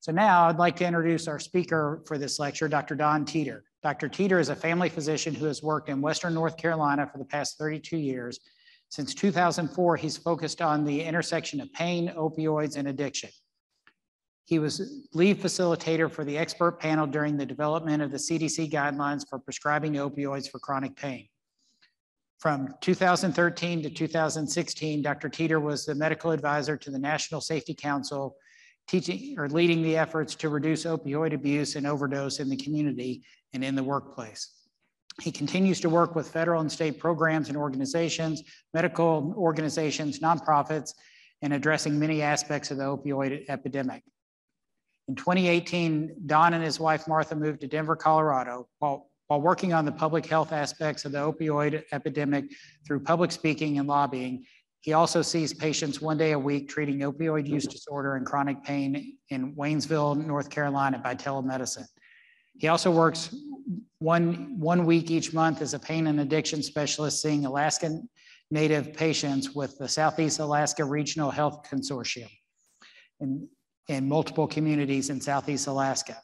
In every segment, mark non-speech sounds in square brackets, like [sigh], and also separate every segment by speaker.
Speaker 1: So now I'd like to introduce our speaker for this lecture, Dr. Don Teater. Dr. Teater is a family physician who has worked in Western North Carolina for the past 32 years. Since 2004, he's focused on the intersection of pain, opioids, and addiction. He was lead facilitator for the expert panel during the development of the CDC guidelines for prescribing opioids for chronic pain. From 2013 to 2016, Dr. Teater was the medical advisor to the National Safety Council teaching or leading the efforts to reduce opioid abuse and overdose in the community and in the workplace. He continues to work with federal and state programs and organizations, medical organizations, nonprofits, and addressing many aspects of the opioid epidemic. In 2018, Don and his wife Martha moved to Denver, Colorado. While, while working on the public health aspects of the opioid epidemic through public speaking and lobbying, he also sees patients one day a week treating opioid use disorder and chronic pain in Waynesville, North Carolina by telemedicine. He also works one, one week each month as a pain and addiction specialist, seeing Alaskan Native patients with the Southeast Alaska Regional Health Consortium in, in multiple communities in Southeast Alaska.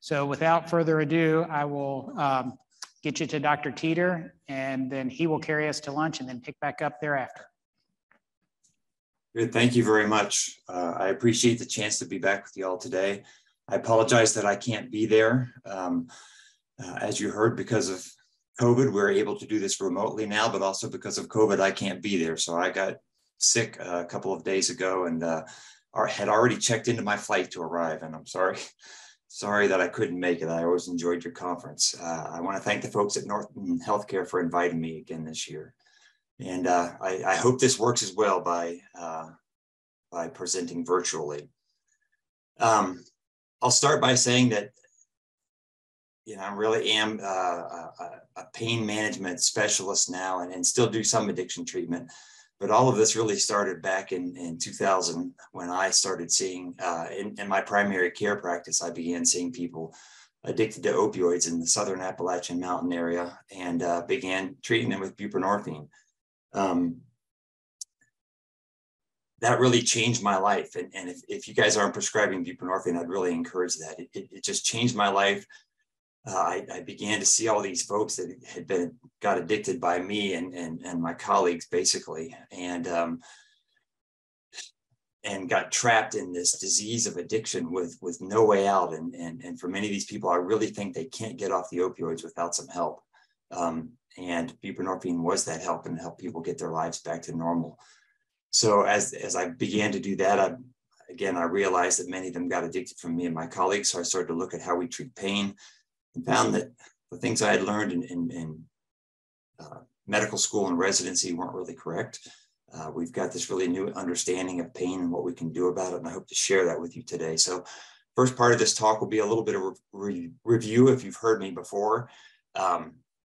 Speaker 1: So without further ado, I will um, get you to Dr. Teater, and then he will carry us to lunch and then pick back up thereafter.
Speaker 2: Good. Thank you very much. Uh, I appreciate the chance to be back with you all today. I apologize that I can't be there. Um, uh, as you heard, because of COVID, we're able to do this remotely now, but also because of COVID, I can't be there. So I got sick a couple of days ago and uh, had already checked into my flight to arrive. And I'm sorry, [laughs] sorry that I couldn't make it. I always enjoyed your conference. Uh, I want to thank the folks at Norton Healthcare for inviting me again this year. And uh, I, I, hope this works as well by, uh, by presenting virtually. Um, I'll start by saying that you know, I really am uh, a, a, pain management specialist now and, and still do some addiction treatment. But all of this really started back in, in 2000 when I started seeing, uh, in, in my primary care practice, I began seeing people addicted to opioids in the Southern Appalachian Mountain area and uh, began treating them with buprenorphine. Um, that really changed my life. And, and if, if you guys aren't prescribing buprenorphine, I'd really encourage that. It, it, it just changed my life. Uh, I, I, began to see all these folks that had been got addicted by me and and, and my colleagues basically, and um, and got trapped in this disease of addiction with with no way out. And and and for many of these people, I really think they can't get off the opioids without some help. Um, and buprenorphine was that help and help people get their lives back to normal. So as as I began to do that, I again I realized that many of them got addicted from me and my colleagues. So I started to look at how we treat pain and found that the things I had learned in, in, in uh, medical school and residency weren't really correct. Uh, we've got this really new understanding of pain and what we can do about it, and I hope to share that with you today. So, first part of this talk will be a little bit of re review if you've heard me before. Um,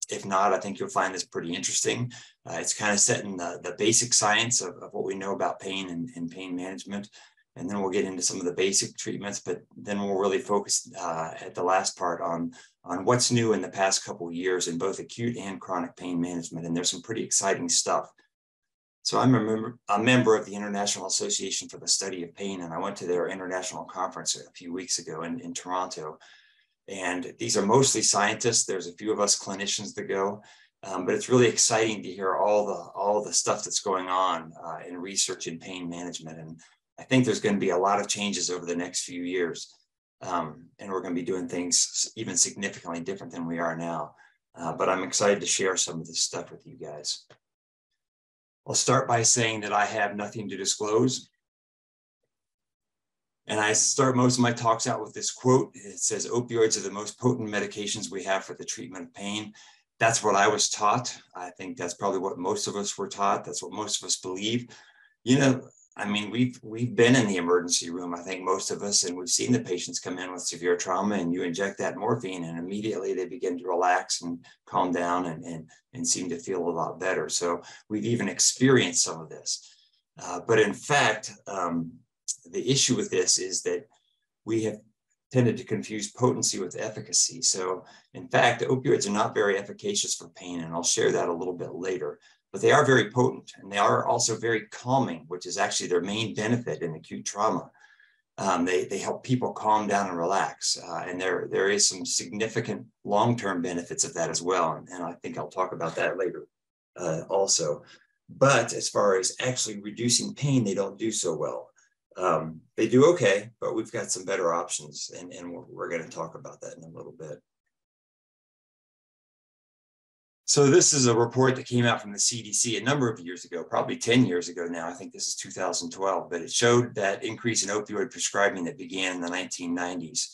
Speaker 2: if not, I think you'll find this pretty interesting. Uh, it's kind of setting the, the basic science of, of what we know about pain and, and, pain management. And then we'll get into some of the basic treatments, but then we'll really focus uh, at the last part on, on what's new in the past couple of years in both acute and chronic pain management. And there's some pretty exciting stuff. So I'm a member, a member of the International Association for the Study of Pain, and I went to their international conference a few weeks ago in, in Toronto. And these are mostly scientists. There's a few of us clinicians that go, um, but it's really exciting to hear all the all the stuff that's going on uh, in research in pain management. And I think there's going to be a lot of changes over the next few years, um, and we're going to be doing things even significantly different than we are now. Uh, but I'm excited to share some of this stuff with you guys. I'll start by saying that I have nothing to disclose. And I start most of my talks out with this quote. It says, opioids are the most potent medications we have for the treatment of pain. That's what I was taught. I think that's probably what most of us were taught. That's what most of us believe. You know, I mean, we've we've been in the emergency room, I think most of us, and we've seen the patients come in with severe trauma, and you inject that morphine, and immediately they begin to relax and calm down and and, and seem to feel a lot better. So we've even experienced some of this. Uh, but in fact, um, the issue with this is that we have tended to confuse potency with efficacy. So in fact, opioids are not very efficacious for pain, and I'll share that a little bit later, but they are very potent and they are also very calming, which is actually their main benefit in acute trauma. Um, they, they help people calm down and relax. Uh, and there, there is some significant long-term benefits of that as well. And, and I think I'll talk about that later uh, also. But as far as actually reducing pain, they don't do so well. Um, they do okay, but we've got some better options. And, and we're, we're going to talk about that in a little bit. So this is a report that came out from the CDC a number of years ago, probably 10 years ago now. I think this is 2012, but it showed that increase in opioid prescribing that began in the 1990s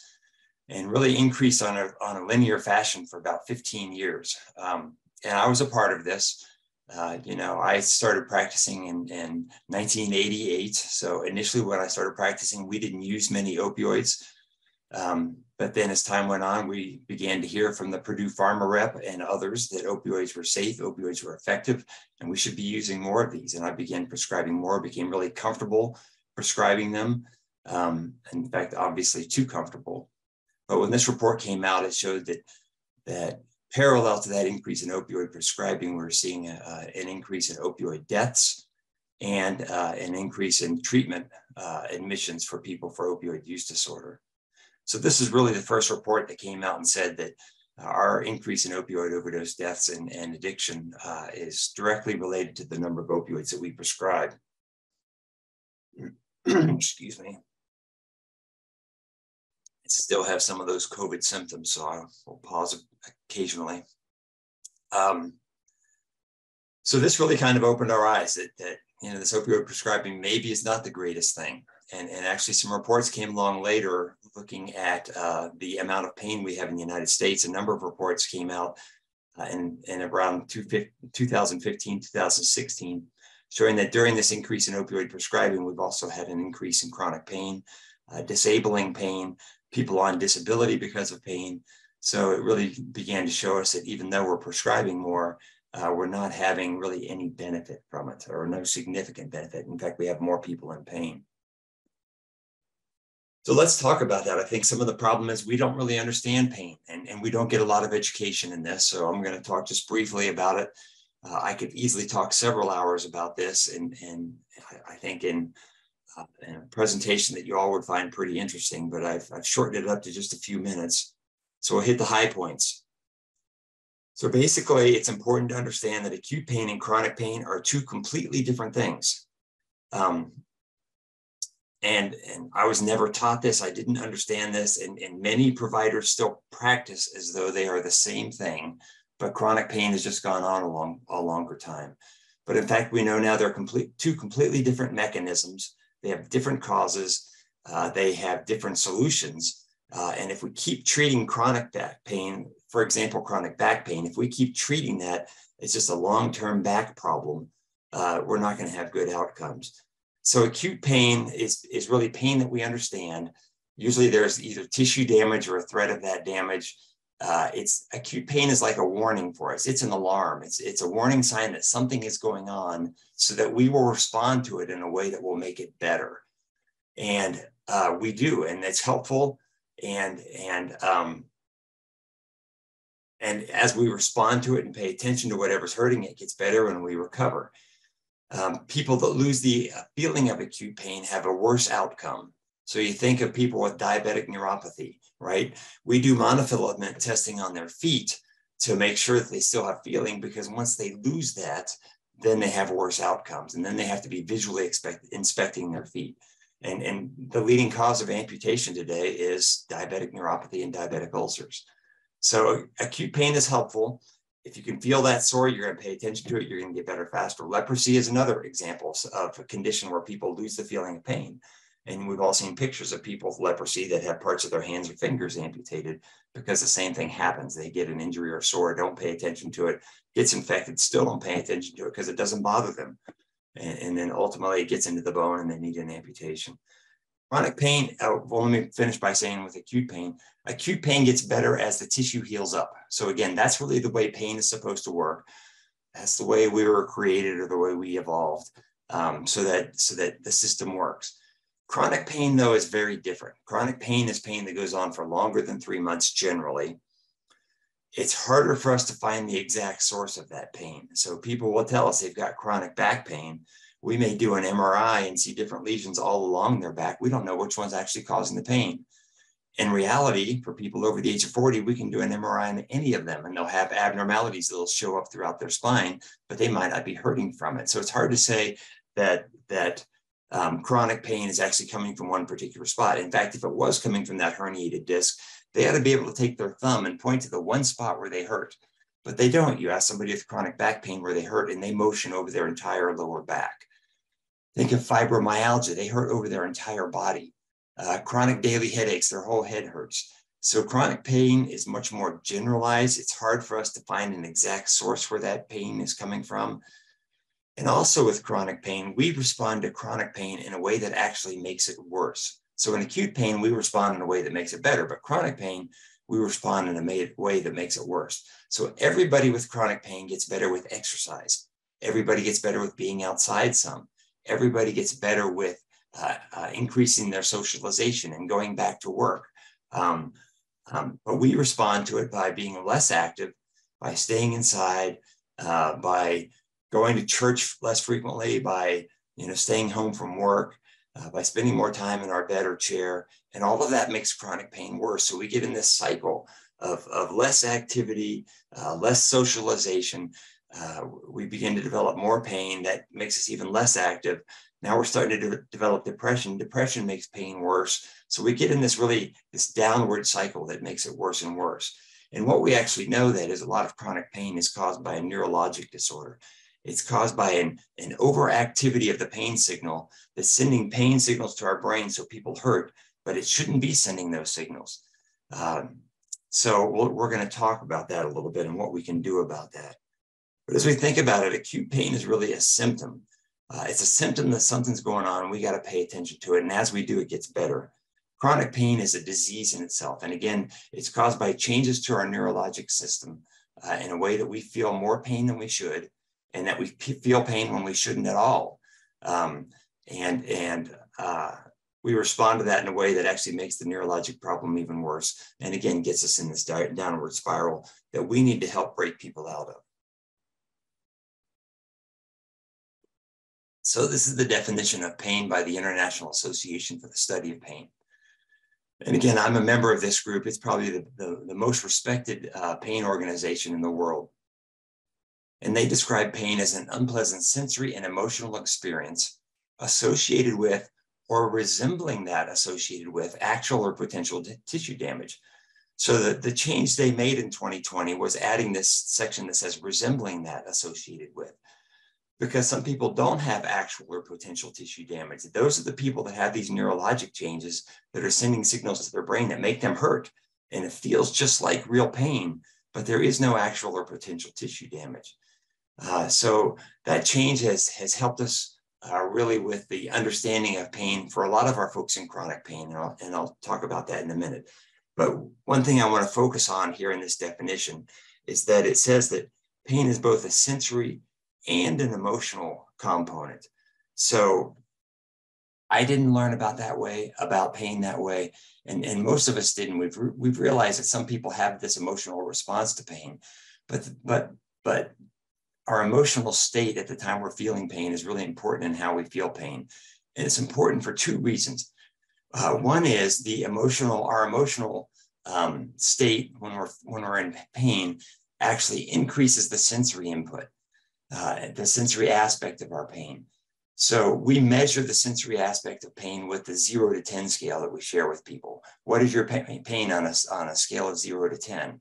Speaker 2: and really increased on a, on a linear fashion for about 15 years. Um, and I was a part of this. Uh, you know, I started practicing in, in 1988. So initially when I started practicing, we didn't use many opioids. Um, but then as time went on, we began to hear from the Purdue Pharma rep and others that opioids were safe, opioids were effective, and we should be using more of these. And I began prescribing more, became really comfortable prescribing them. Um, in fact, obviously too comfortable. But when this report came out, it showed that, that parallel to that increase in opioid prescribing, we we're seeing a, an increase in opioid deaths and uh, an increase in treatment uh, admissions for people for opioid use disorder. So this is really the first report that came out and said that our increase in opioid overdose deaths and, and addiction uh, is directly related to the number of opioids that we prescribe. [clears throat] Excuse me. I still have some of those COVID symptoms, so I'll pause occasionally. Um, so this really kind of opened our eyes that, that you know this opioid prescribing maybe is not the greatest thing and, and actually some reports came along later looking at uh, the amount of pain we have in the United States. A number of reports came out uh, in, in around 2015, 2016, showing that during this increase in opioid prescribing, we've also had an increase in chronic pain, uh, disabling pain, people on disability because of pain. So it really began to show us that even though we're prescribing more, uh, we're not having really any benefit from it or no significant benefit. In fact, we have more people in pain. So let's talk about that. I think some of the problem is we don't really understand pain and, and we don't get a lot of education in this. So I'm going to talk just briefly about it. Uh, I could easily talk several hours about this and, and I think in, in, a presentation that you all would find pretty interesting, but I've, I've shortened it up to just a few minutes. So we'll hit the high points. So basically, it's important to understand that acute pain and chronic pain are two completely different things. Um, and and i was never taught this i didn't understand this and, and many providers still practice as though they are the same thing but chronic pain has just gone on a long a longer time but in fact we know now they're complete two completely different mechanisms they have different causes uh, they have different solutions uh, and if we keep treating chronic back pain for example chronic back pain if we keep treating that it's just a long-term back problem uh, we're not going to have good outcomes so acute pain is, is really pain that we understand. Usually there's either tissue damage or a threat of that damage. Uh, it's acute pain is like a warning for us. It's an alarm. It's, it's a warning sign that something is going on so that we will respond to it in a way that will make it better. And uh, we do, and it's helpful. And, and, um, and as we respond to it and pay attention to whatever's hurting it, gets better and we recover um, people that lose the uh, feeling of acute pain have a worse outcome. So you think of people with diabetic neuropathy, right? We do monofilament testing on their feet to make sure that they still have feeling because once they lose that, then they have worse outcomes. And then they have to be visually expect, inspecting their feet. And, and the leading cause of amputation today is diabetic neuropathy and diabetic ulcers. So acute pain is helpful if you can feel that sore, you're going to pay attention to it, you're going to get better faster. Leprosy is another example of a condition where people lose the feeling of pain. And we've all seen pictures of people with leprosy that have parts of their hands or fingers amputated because the same thing happens. They get an injury or sore, don't pay attention to it, gets infected, still don't pay attention to it because it doesn't bother them. And, and, then ultimately it gets into the bone and they need an amputation. Chronic pain, uh, well, let me finish by saying with acute pain, acute pain gets better as the tissue heals up. So again, that's really the way pain is supposed to work. That's the way we were created or the way we evolved um, so, that, so that the system works. Chronic pain, though, is very different. Chronic pain is pain that goes on for longer than three months generally. It's harder for us to find the exact source of that pain. So people will tell us they've got chronic back pain, we may do an MRI and see different lesions all along their back. We don't know which one's actually causing the pain. In reality, for people over the age of 40, we can do an MRI on any of them and they'll have abnormalities that'll show up throughout their spine, but they might not be hurting from it. So it's hard to say that, that um, chronic pain is actually coming from one particular spot. In fact, if it was coming from that herniated disc, they ought to be able to take their thumb and point to the one spot where they hurt. But they don't. You ask somebody with chronic back pain where they hurt and they motion over their entire lower back. Think of fibromyalgia, they hurt over their entire body. Uh, chronic daily headaches, their whole head hurts. So chronic pain is much more generalized. It's hard for us to find an exact source where that pain is coming from. And also with chronic pain, we respond to chronic pain in a way that actually makes it worse. So in acute pain, we respond in a way that makes it better, but chronic pain, we respond in a way that makes it worse. So everybody with chronic pain gets better with exercise. Everybody gets better with being outside some. Everybody gets better with uh, uh, increasing their socialization and going back to work. Um, um, but we respond to it by being less active, by staying inside, uh, by going to church less frequently, by you know staying home from work, uh, by spending more time in our bed or chair, and all of that makes chronic pain worse. So we get in this cycle of, of less activity, uh, less socialization. Uh, we begin to develop more pain that makes us even less active. Now we're starting to de develop depression. Depression makes pain worse. So we get in this really this downward cycle that makes it worse and worse. And what we actually know that is a lot of chronic pain is caused by a neurologic disorder. It's caused by an, an overactivity of the pain signal that's sending pain signals to our brain so people hurt, but it shouldn't be sending those signals. Um, so we we are going to talk about that a little bit and what we can do about that. But as we think about it, acute pain is really a symptom. Uh, it's a symptom that something's going on and we got to pay attention to it. And as we do, it gets better. Chronic pain is a disease in itself. And again, it's caused by changes to our neurologic system uh, in a way that we feel more pain than we should and that we feel pain when we shouldn't at all. Um, and and uh, we respond to that in a way that actually makes the neurologic problem even worse. And again, gets us in this downward spiral that we need to help break people out of. So this is the definition of pain by the International Association for the Study of Pain. And again, I'm a member of this group. It's probably the, the, the most respected uh, pain organization in the world. And they describe pain as an unpleasant sensory and emotional experience associated with or resembling that associated with actual or potential tissue damage. So the, the change they made in 2020 was adding this section that says resembling that associated with, because some people don't have actual or potential tissue damage. Those are the people that have these neurologic changes that are sending signals to their brain that make them hurt. And it feels just like real pain, but there is no actual or potential tissue damage. Uh, so that change has, has helped us uh, really with the understanding of pain for a lot of our folks in chronic pain. And I'll, and I'll talk about that in a minute. But one thing I want to focus on here in this definition is that it says that pain is both a sensory and an emotional component. So I didn't learn about that way, about pain that way. And, and most of us didn't. We've, we've realized that some people have this emotional response to pain, but, but, but our emotional state at the time we're feeling pain is really important in how we feel pain. And it's important for two reasons. Uh, one is the emotional, our emotional um, state when we're when we're in pain actually increases the sensory input, uh, the sensory aspect of our pain. So we measure the sensory aspect of pain with the zero to 10 scale that we share with people. What is your pain on a, on a scale of zero to 10?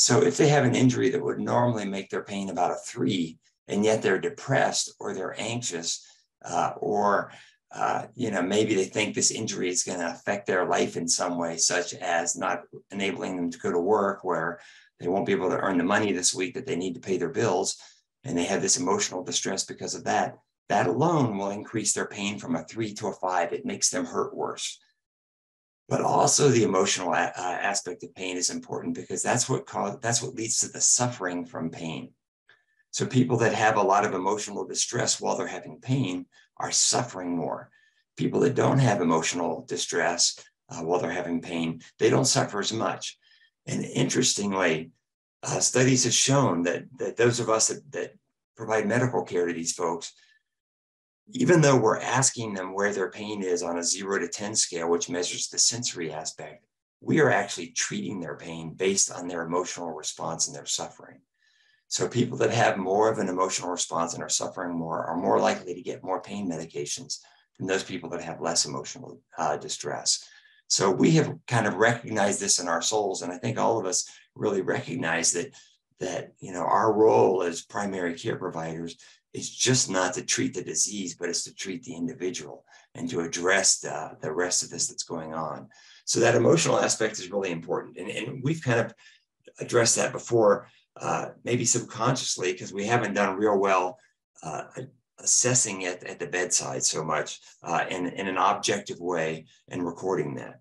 Speaker 2: So if they have an injury that would normally make their pain about a three, and yet they're depressed or they're anxious, uh, or uh, you know maybe they think this injury is going to affect their life in some way, such as not enabling them to go to work, where they won't be able to earn the money this week that they need to pay their bills, and they have this emotional distress because of that. That alone will increase their pain from a three to a five. It makes them hurt worse but also the emotional a- uh, aspect of pain is important because that's what cause, that's what leads to the suffering from pain. So people that have a lot of emotional distress while they're having pain are suffering more. People that don't have emotional distress uh, while they're having pain, they don't suffer as much. And interestingly, uh, studies have shown that that those of us that, that provide medical care to these folks even though we're asking them where their pain is on a zero to 10 scale, which measures the sensory aspect, we are actually treating their pain based on their emotional response and their suffering. So people that have more of an emotional response and are suffering more are more likely to get more pain medications than those people that have less emotional uh, distress. So we have kind of recognized this in our souls, and I think all of us really recognize that that you know our role as primary care providers is just not to treat the disease, but it's to treat the individual and to address the, the rest of this that's going on. So that emotional aspect is really important. And, and we've kind of addressed that before, uh, maybe subconsciously, because we haven't done real well uh, assessing it at the bedside so much uh, in, in an objective way and recording that.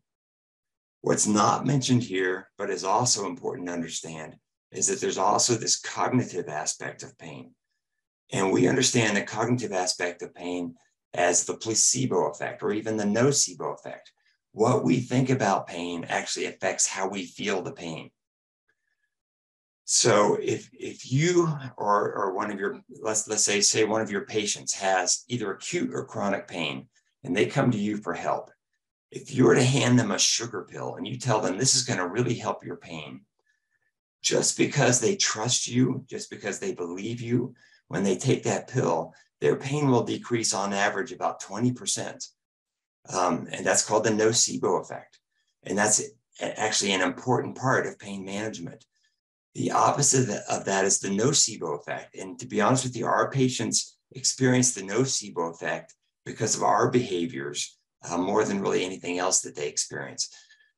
Speaker 2: What's not mentioned here, but is also important to understand, is that there's also this cognitive aspect of pain. And we understand the cognitive aspect of pain as the placebo effect or even the nocebo effect. What we think about pain actually affects how we feel the pain. So if if you or or one of your let's let's say say one of your patients has either acute or chronic pain and they come to you for help, if you were to hand them a sugar pill and you tell them this is going to really help your pain, just because they trust you, just because they believe you, when they take that pill, their pain will decrease on average about 20%. Um, and that's called the nocebo effect. And that's actually an important part of pain management. The opposite of that is the nocebo effect. And to be honest with you, our patients experience the nocebo effect because of our behaviors uh, more than really anything else that they experience.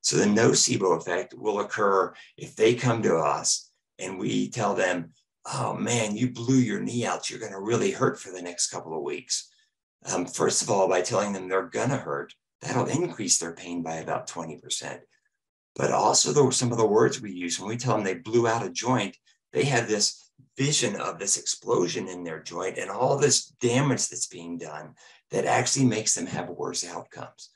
Speaker 2: So the nocebo effect will occur if they come to us and we tell them, oh man, you blew your knee out. You're going to really hurt for the next couple of weeks. Um, first of all, by telling them they're going to hurt, that'll increase their pain by about 20%. But also, some of the words we use when we tell them they blew out a joint, they have this vision of this explosion in their joint and all this damage that's being done that actually makes them have worse outcomes.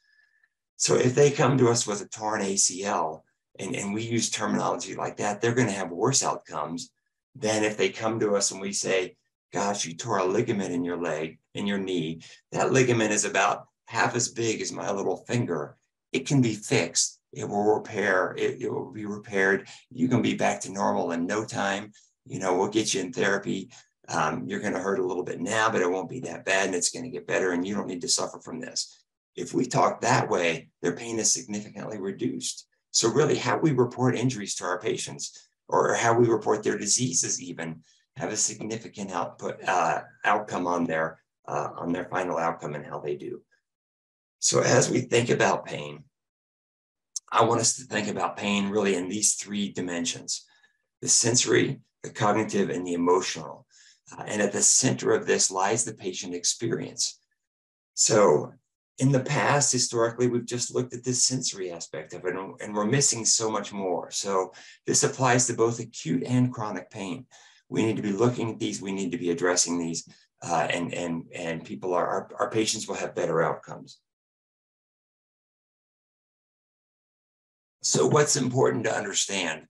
Speaker 2: So if they come to us with a torn ACL and, and we use terminology like that, they're going to have worse outcomes than if they come to us and we say, gosh, you tore a ligament in your leg, in your knee. That ligament is about half as big as my little finger. It can be fixed. It will repair. It, it will be repaired. You can be back to normal in no time. You know, we'll get you in therapy. Um, you're going to hurt a little bit now, but it won't be that bad and it's going to get better and you don't need to suffer from this. If we talk that way, their pain is significantly reduced. So, really, how we report injuries to our patients or how we report their diseases even have a significant output uh, outcome on their uh, on their final outcome and how they do. So as we think about pain, I want us to think about pain really in these three dimensions: the sensory, the cognitive, and the emotional. Uh, and at the center of this lies the patient experience. So in the past, historically, we've just looked at this sensory aspect of it, and, we're missing so much more. So this applies to both acute and chronic pain. We need to be looking at these. We need to be addressing these, uh, and and and people are our, our patients will have better outcomes. So what's important to understand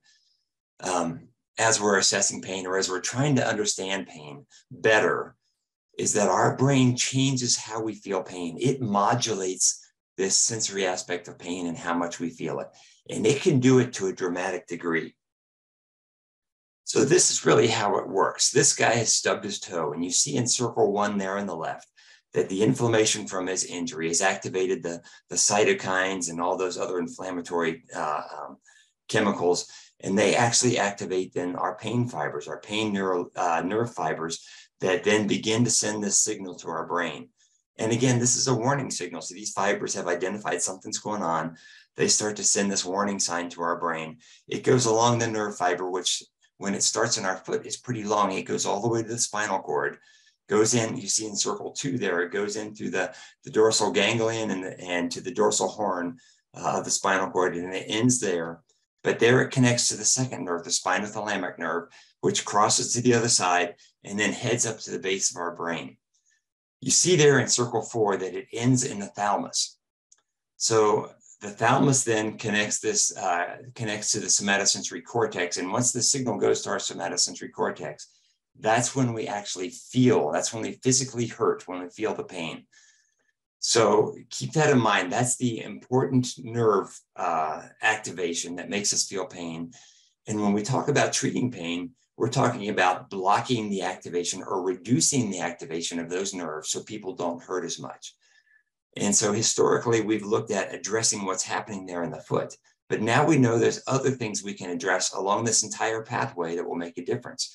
Speaker 2: um, as we're assessing pain, or as we're trying to understand pain better, is that our brain changes how we feel pain. It modulates this sensory aspect of pain and how much we feel it. And it can do it to a dramatic degree. So this is really how it works. This guy has stubbed his toe, and you see in circle one there on the left that the inflammation from his injury has activated the, the cytokines and all those other inflammatory uh, um, chemicals, and they actually activate then our pain fibers, our pain neural, uh, nerve fibers that then begin to send this signal to our brain. And again, this is a warning signal. So these fibers have identified something's going on. They start to send this warning sign to our brain. It goes along the nerve fiber, which when it starts in our foot is pretty long. It goes all the way to the spinal cord, goes in, you see in circle two there, it goes in through the, the dorsal ganglion and, the, and to the dorsal horn uh, of the spinal cord, and it ends there. But there it connects to the second nerve, the spinothalamic nerve, which crosses to the other side and then heads up to the base of our brain. You see there in circle four that it ends in the thalamus. So the thalamus then connects this uh, connects to the somatosensory cortex, and once the signal goes to our somatosensory cortex, that's when we actually feel, that's when we physically hurt, when we feel the pain. So keep that in mind. That's the important nerve uh, activation that makes us feel pain. And when we talk about treating pain, we're talking about blocking the activation or reducing the activation of those nerves so people don't hurt as much. And so historically, we've looked at addressing what's happening there in the foot. But now we know there's other things we can address along this entire pathway that will make a difference.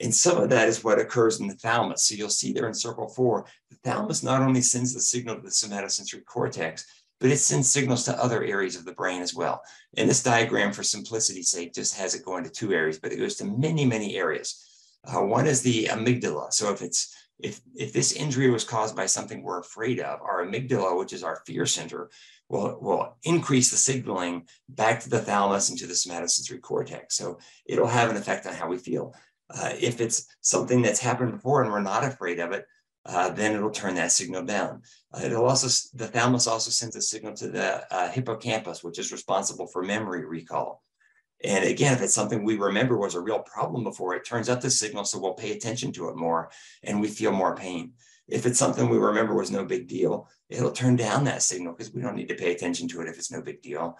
Speaker 2: And some of that is what occurs in the thalamus. So you'll see there in circle four, the thalamus not only sends the signal to the somatosensory cortex, but it sends signals to other areas of the brain as well. And this diagram, for simplicity's sake, just has it going to two areas, but it goes to many, many areas. Uh, one is the amygdala. So if it's if if this injury was caused by something we're afraid of, our amygdala, which is our fear center, will will increase the signaling back to the thalamus and to the somatosensory cortex. So it'll have an effect on how we feel. Uh, if it's something that's happened before and we're not afraid of it, uh, then it'll turn that signal down. Uh, it'll also, the thalamus also sends a signal to the uh, hippocampus, which is responsible for memory recall. And again, if it's something we remember was a real problem before, it turns out the signal, so we'll pay attention to it more and we feel more pain. If it's something we remember was no big deal, it'll turn down that signal because we don't need to pay attention to it if it's no big deal.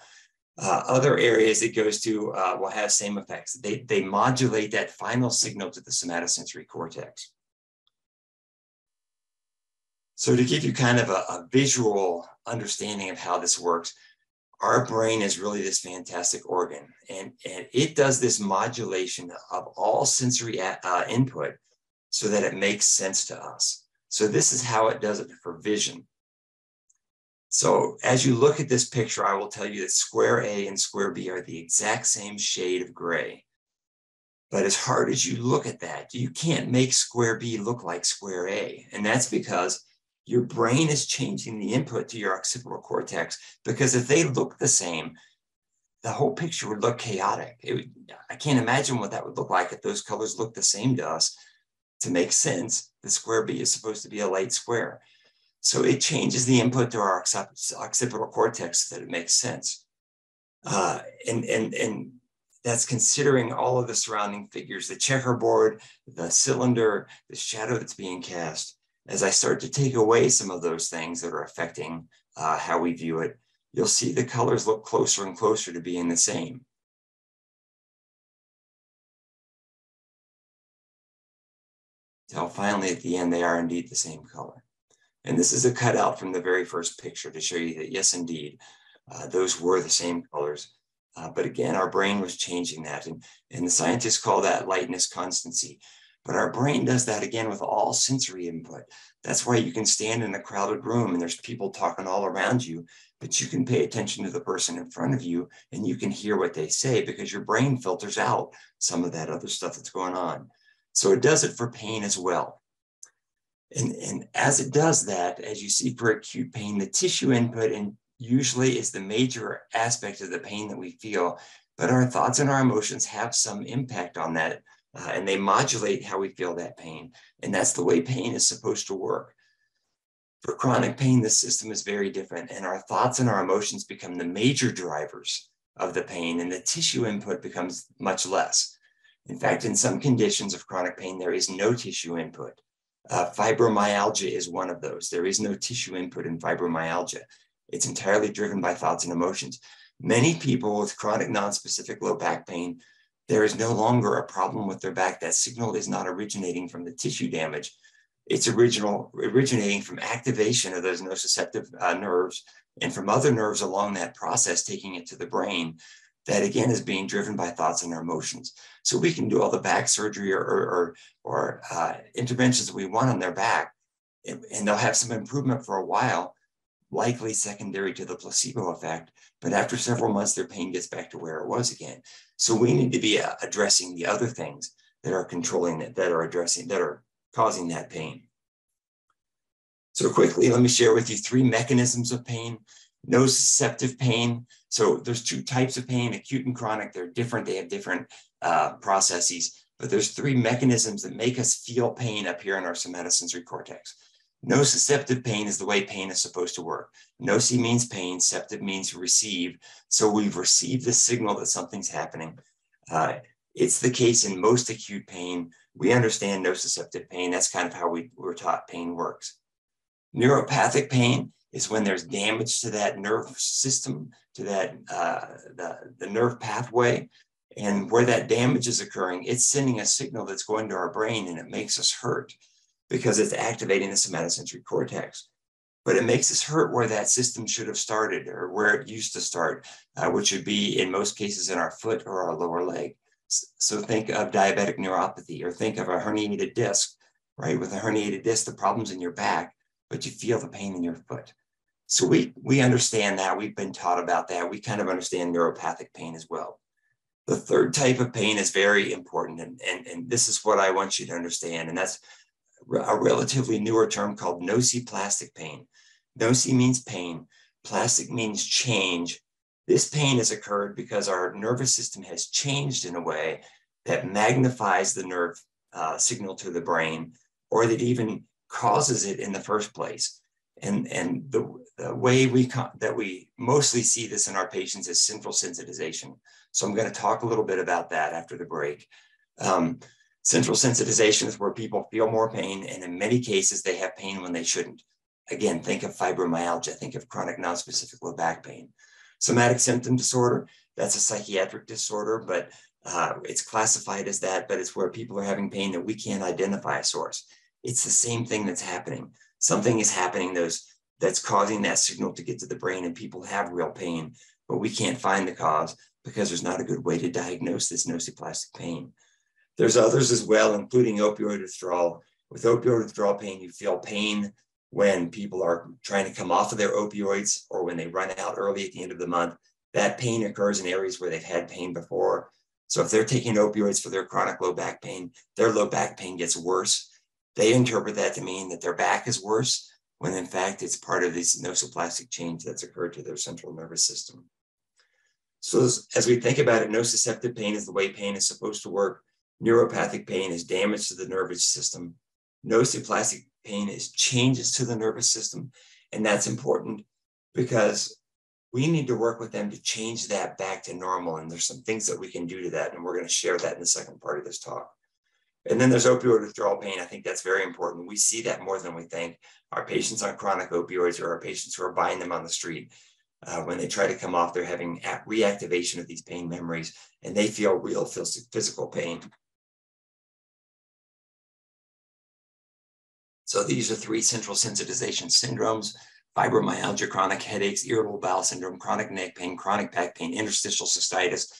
Speaker 2: Uh, other areas it goes to uh, will have same effects. They, they modulate that final signal to the somatosensory cortex. So to give you kind of a, a visual understanding of how this works, our brain is really this fantastic organ and, and it does this modulation of all sensory uh, input so that it makes sense to us. So this is how it does it for vision. So as you look at this picture, I will tell you that square A and square B are the exact same shade of gray. But as hard as you look at that, you can't make square B look like square A. And that's because your brain is changing the input to your occipital cortex. Because if they look the same, the whole picture would look chaotic. Would, I can't imagine what that would look like if those colors look the same to us. To make sense, the square B is supposed to be a light square. So it changes the input to our occipital cortex so that it makes sense. Uh, and, and, and that's considering all of the surrounding figures, the checkerboard, the cylinder, the shadow that's being cast. As I start to take away some of those things that are affecting uh, how we view it, you'll see the colors look closer and closer to being the same. Till finally at the end, they are indeed the same color. And this is a cutout from the very first picture to show you that, yes, indeed, uh, those were the same colors. Uh, but again, our brain was changing that. And, and the scientists call that lightness constancy. But our brain does that again with all sensory input. That's why you can stand in a crowded room and there's people talking all around you, but you can pay attention to the person in front of you and you can hear what they say because your brain filters out some of that other stuff that's going on. So it does it for pain as well. And, and as it does that, as you see for acute pain, the tissue input and usually is the major aspect of the pain that we feel, but our thoughts and our emotions have some impact on that uh, and they modulate how we feel that pain. And that's the way pain is supposed to work. For chronic pain, the system is very different, and our thoughts and our emotions become the major drivers of the pain, and the tissue input becomes much less. In fact, in some conditions of chronic pain, there is no tissue input. Uh, fibromyalgia is one of those. There is no tissue input in fibromyalgia. It's entirely driven by thoughts and emotions. Many people with chronic nonspecific low back pain there is no longer a problem with their back. That signal is not originating from the tissue damage. It's original originating from activation of those nociceptive uh, nerves and from other nerves along that process, taking it to the brain. That again is being driven by thoughts and our emotions. So we can do all the back surgery or, or, or, uh, interventions that we want on their back, and, and they'll have some improvement for a while, likely secondary to the placebo effect. But after several months, their pain gets back to where it was again. So we need to be uh, addressing the other things that are controlling it, that are addressing, that are causing that pain. So quickly, let me share with you three mechanisms of pain. Nociceptive pain. So there's two types of pain, acute and chronic. They're different. They have different uh, processes, but there's three mechanisms that make us feel pain up here in our somatosensory cortex. Nociceptive pain is the way pain is supposed to work. Noci means pain, ceptive means receive. So we've received the signal that something's happening. Uh, It's the case in most acute pain. We understand nociceptive pain. That's kind of how we were taught pain works. Neuropathic pain is when there's damage to that nerve system, to that uh, the, the nerve pathway. And where that damage is occurring, it's sending a signal that's going to our brain and it makes us hurt because it's activating the somatosensory cortex. But it makes us hurt where that system should have started or where it used to start, uh, which would be in most cases in our foot or our lower leg. So think of diabetic neuropathy or think of a herniated disc, right? With a herniated disc, the problem's in your back, but you feel the pain in your foot. So we, we understand that. We've been taught about that. We kind of understand neuropathic pain as well. The third type of pain is very important. And, and, and this is what I want you to understand. And that's a relatively newer term called nociplastic pain. Noci means pain. Plastic means change. This pain has occurred because our nervous system has changed in a way that magnifies the nerve uh, signal to the brain or that even causes it in the first place. And, and the, the way we that we mostly see this in our patients is central sensitization. So I'm going to talk a little bit about that after the break. Um, central sensitization is where people feel more pain, and in many cases, they have pain when they shouldn't. Again, think of fibromyalgia, think of chronic nonspecific low back pain somatic symptom disorder. That's a psychiatric disorder, but uh, it's classified as that, but it's where people are having pain that we can't identify a source. It's the same thing that's happening. Something is happening those, that's causing that signal to get to the brain, and people have real pain, but we can't find the cause because there's not a good way to diagnose this nociplastic pain. There's others as well, including opioid withdrawal. With opioid withdrawal pain, you feel pain when people are trying to come off of their opioids or when they run out early at the end of the month. That pain occurs in areas where they've had pain before. So if they're taking opioids for their chronic low back pain, their low back pain gets worse. They interpret that to mean that their back is worse, when in fact it's part of this nociplastic change that's occurred to their central nervous system. So as we think about it, nociceptive pain is the way pain is supposed to work. Neuropathic pain is damage to the nervous system. Nociplastic pain is changes to the nervous system. And that's important because we need to work with them to change that back to normal. And there's some things that we can do to that. And we're going to share that in the second part of this talk. And then there's opioid withdrawal pain. I think that's very important. We see that more than we think. Our patients on chronic opioids or our patients who are buying them on the street, uh, when they try to come off, they're having reactivation of these pain memories and they feel real physical pain. So these are three central sensitization syndromes, fibromyalgia, chronic headaches, irritable bowel syndrome, chronic neck pain, chronic back pain, interstitial cystitis.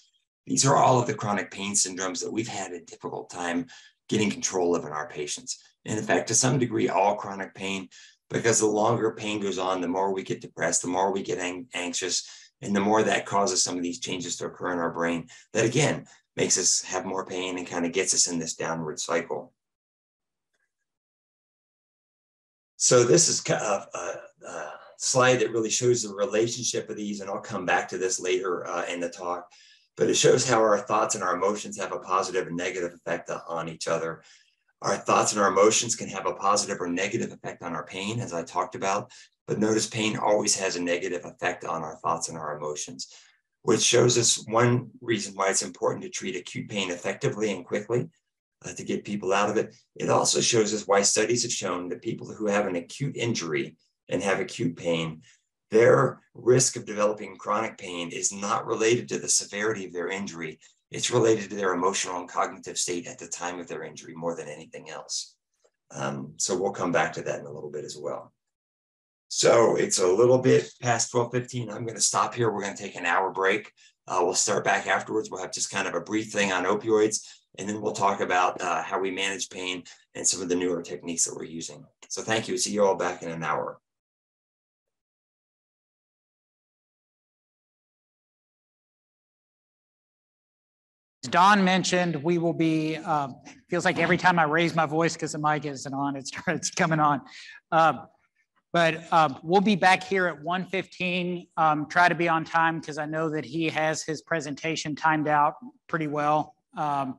Speaker 2: These are all of the chronic pain syndromes that we've had a difficult time getting control of in our patients. And in fact, to some degree, all chronic pain, because the longer pain goes on, the more we get depressed, the more we get ang anxious, and the more that causes some of these changes to occur in our brain that again makes us have more pain and kind of gets us in this downward cycle. So this is a, a, a, slide that really shows the relationship of these, and I'll come back to this later uh, in the talk, but it shows how our thoughts and our emotions have a positive and negative effect on each other. Our thoughts and our emotions can have a positive or negative effect on our pain, as I talked about, but notice pain always has a negative effect on our thoughts and our emotions, which shows us one reason why it's important to treat acute pain effectively and quickly uh, to get people out of it. It also shows us why studies have shown that people who have an acute injury and have acute pain, their risk of developing chronic pain is not related to the severity of their injury. It's related to their emotional and cognitive state at the time of their injury more than anything else. Um, so we'll come back to that in a little bit as well. So it's a little bit past 12:15. I'm going to stop here. We're going to take an hour break. Uh, we'll start back afterwards. We'll have just kind of a brief thing on opioids and then we'll talk about uh, how we manage pain and some of the newer techniques that we're using. So thank you. See you all back in an hour.
Speaker 1: As Don mentioned, we will be, uh, feels like every time I raise my voice because the mic isn't on, it's, it's [laughs] coming on. But um, we'll be back here at 1.15. Um, try to be on time because I know that he has his presentation timed out pretty well. Um,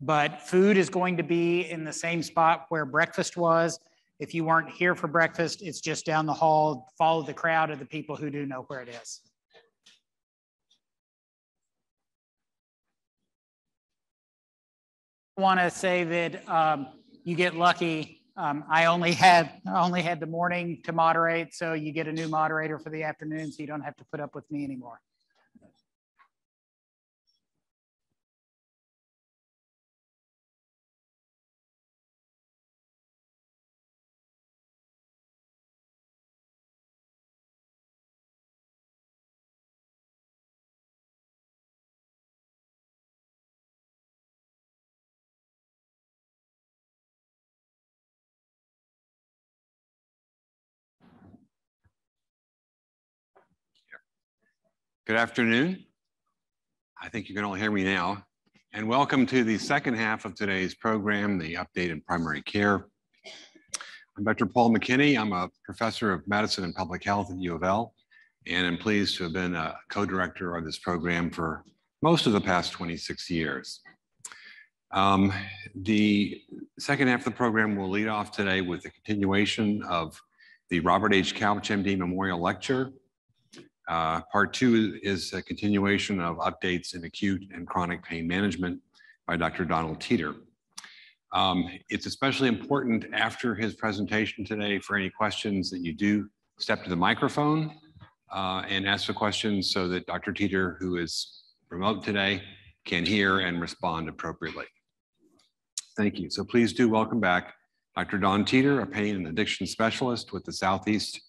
Speaker 1: but food is going to be in the same spot where breakfast was. If you weren't here for breakfast, it's just down the hall. Follow the crowd of the people who do know where it is. I want to say that um, you get lucky. Um, I only had I only had the morning to moderate, so you get a new moderator for the afternoon, so you don't have to put up with me anymore.
Speaker 3: Good afternoon. I think you can all hear me now. And welcome to the second half of today's program, the update in primary care. I'm Dr. Paul McKinney. I'm a professor of medicine and public health at U of L, and I'm pleased to have been a co-director of this program for most of the past 26 years. Um, the second half of the program will lead off today with the continuation of the Robert H. Couch MD Memorial Lecture uh, part two is a continuation of updates in acute and chronic pain management by Dr. Donald Teater. Um, it's especially important after his presentation today for any questions that you do step to the microphone uh, and ask the questions so that Dr. Teater, who is remote today, can hear and respond appropriately. Thank you. So please do welcome back Dr. Don Teater, a pain and addiction specialist with the Southeast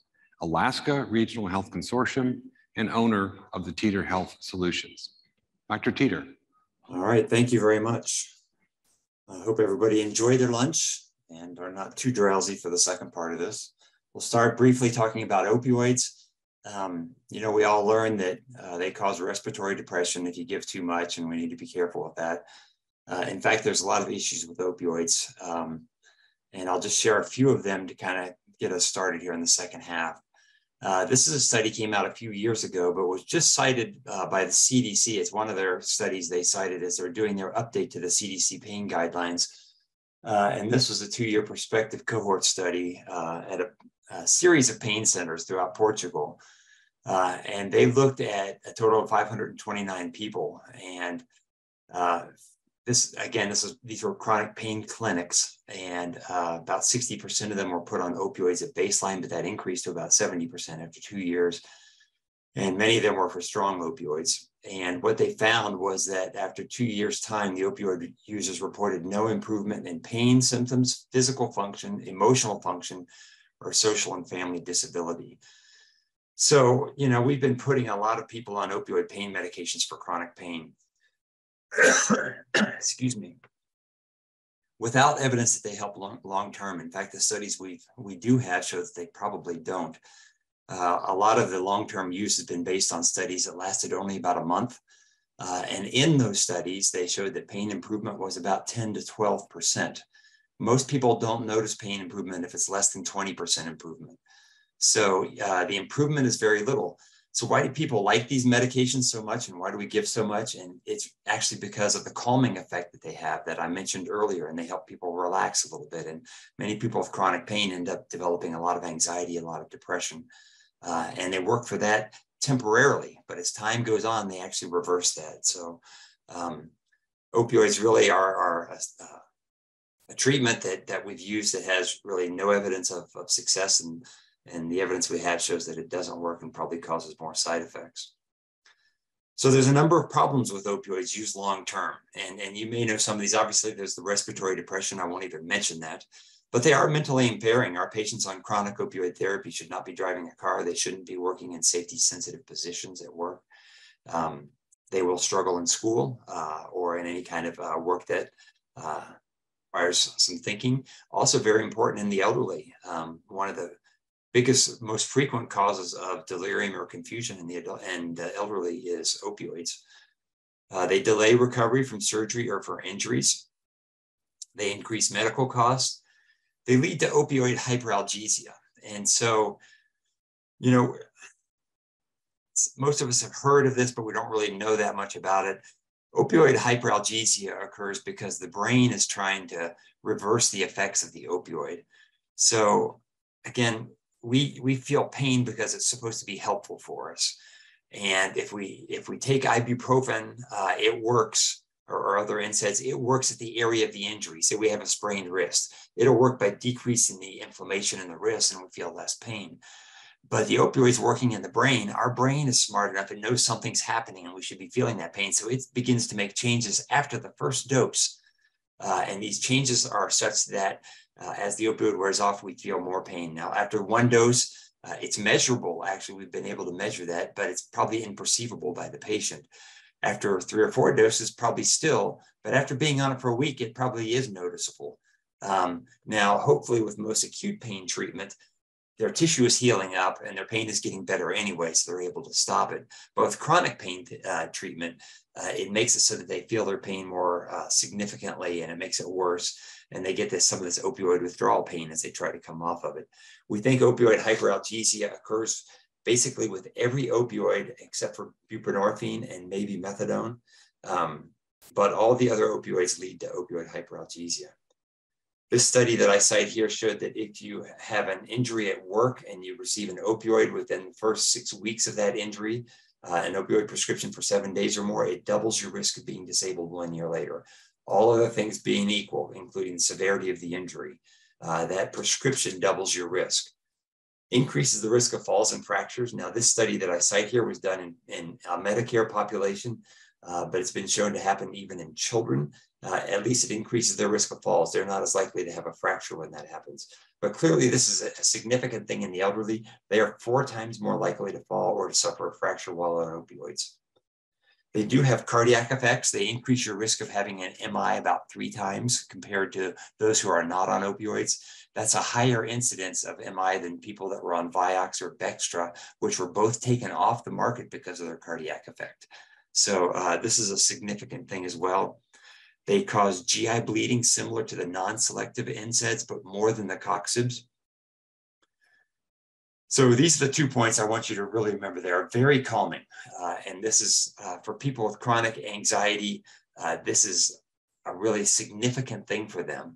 Speaker 3: Alaska Regional Health Consortium and owner of the Teater Health Solutions. Dr. Teater.
Speaker 2: All right, thank you very much. I hope everybody enjoyed their lunch and are not too drowsy for the second part of this. We'll start briefly talking about opioids. Um, you know, we all learned that uh, they cause respiratory depression if you give too much, and we need to be careful with that. Uh, in fact, there's a lot of issues with opioids, um, and I'll just share a few of them to kind of get us started here in the second half. Uh, this is a study came out a few years ago, but was just cited uh, by the CDC. It's one of their studies they cited as they're doing their update to the CDC pain guidelines. Uh, and this was a two-year prospective cohort study uh, at a, a, series of pain centers throughout Portugal. Uh, and they looked at a total of 529 people. And this again, this is these were chronic pain clinics, and uh, about 60% of them were put on opioids at baseline, but that increased to about 70% after two years. And many of them were for strong opioids. And what they found was that after two years' time, the opioid users reported no improvement in pain symptoms, physical function, emotional function, or social and family disability. So, you know, we've been putting a lot of people on opioid pain medications for chronic pain. [coughs] excuse me, without evidence that they help long, long term. In fact, the studies we we do have show that they probably don't. Uh, a lot of the long term use has been based on studies that lasted only about a month. Uh, and in those studies, they showed that pain improvement was about 10 to 12%. Most people don't notice pain improvement if it's less than 20% improvement. So uh, the improvement is very little. So why do people like these medications so much and why do we give so much? And it's actually because of the calming effect that they have that I mentioned earlier, and they help people relax a little bit. And many people with chronic pain end up developing a lot of anxiety, a lot of depression. Uh, and they work for that temporarily, but as time goes on, they actually reverse that. So um, opioids really are, are a, a, treatment that, that we've used that has really no evidence of, of success and and the evidence we have shows that it doesn't work and probably causes more side effects. So there's a number of problems with opioids used long term. And, and you may know some of these. Obviously, there's the respiratory depression. I won't even mention that. But they are mentally impairing. Our patients on chronic opioid therapy should not be driving a car. They shouldn't be working in safety sensitive positions at work. Um, they will struggle in school uh, or in any kind of uh, work that uh, requires some thinking. Also, very important in the elderly. Um, one of the biggest, most frequent causes of delirium or confusion in the adult and the elderly is opioids. Uh, they delay recovery from surgery or for injuries. They increase medical costs. They lead to opioid hyperalgesia. And so, you know, most of us have heard of this, but we don't really know that much about it. Opioid hyperalgesia occurs because the brain is trying to reverse the effects of the opioid. So, again, we we feel pain because it's supposed to be helpful for us and if we if we take ibuprofen uh, it works or, or other NSAIDs, it works at the area of the injury. Say we have a sprained wrist, it'll work by decreasing the inflammation in the wrist and we feel less pain. But the opioids working in the brain, our brain is smart enough, it knows something's happening and we should be feeling that pain. So it begins to make changes after the first dose. Uh, and these changes are such that uh, as the opioid wears off, we feel more pain. Now, after one dose, uh, it's measurable. Actually, we've been able to measure that, but it's probably imperceivable by the patient. After three or four doses, probably still, but after being on it for a week, it probably is noticeable. Um, now, hopefully, with most acute pain treatment, their tissue is healing up and their pain is getting better anyway, so they're able to stop it. But with chronic pain uh, treatment, uh, it makes it so that they feel their pain more uh, significantly and it makes it worse. And they get this some of this opioid withdrawal pain as they try to come off of it. We think opioid hyperalgesia occurs basically with every opioid except for buprenorphine and maybe methadone. Um, but all the other opioids lead to opioid hyperalgesia. This study that I cite here showed that if you have an injury at work and you receive an opioid within the first six weeks of that injury, uh, an opioid prescription for seven days or more, it doubles your risk of being disabled one year later. All other things being equal, including the severity of the injury, uh, that prescription doubles your risk. Increases the risk of falls and fractures. Now, this study that I cite here was done in, in a Medicare population, uh, but it's been shown to happen even in children uh, at least it increases their risk of falls. They're not as likely to have a fracture when that happens. But clearly, this is a significant thing in the elderly. They are four times more likely to fall or to suffer a fracture while on opioids. They do have cardiac effects. They increase your risk of having an MI about three times compared to those who are not on opioids. That's a higher incidence of MI than people that were on Vioxx or Bextra, which were both taken off the market because of their cardiac effect. So uh, this is a significant thing as well. They cause GI bleeding similar to the non-selective NSAIDs, but more than the coxibs. So these are the two points I want you to really remember. They are very calming. Uh, and this is uh, for people with chronic anxiety, uh, this is a really significant thing for them.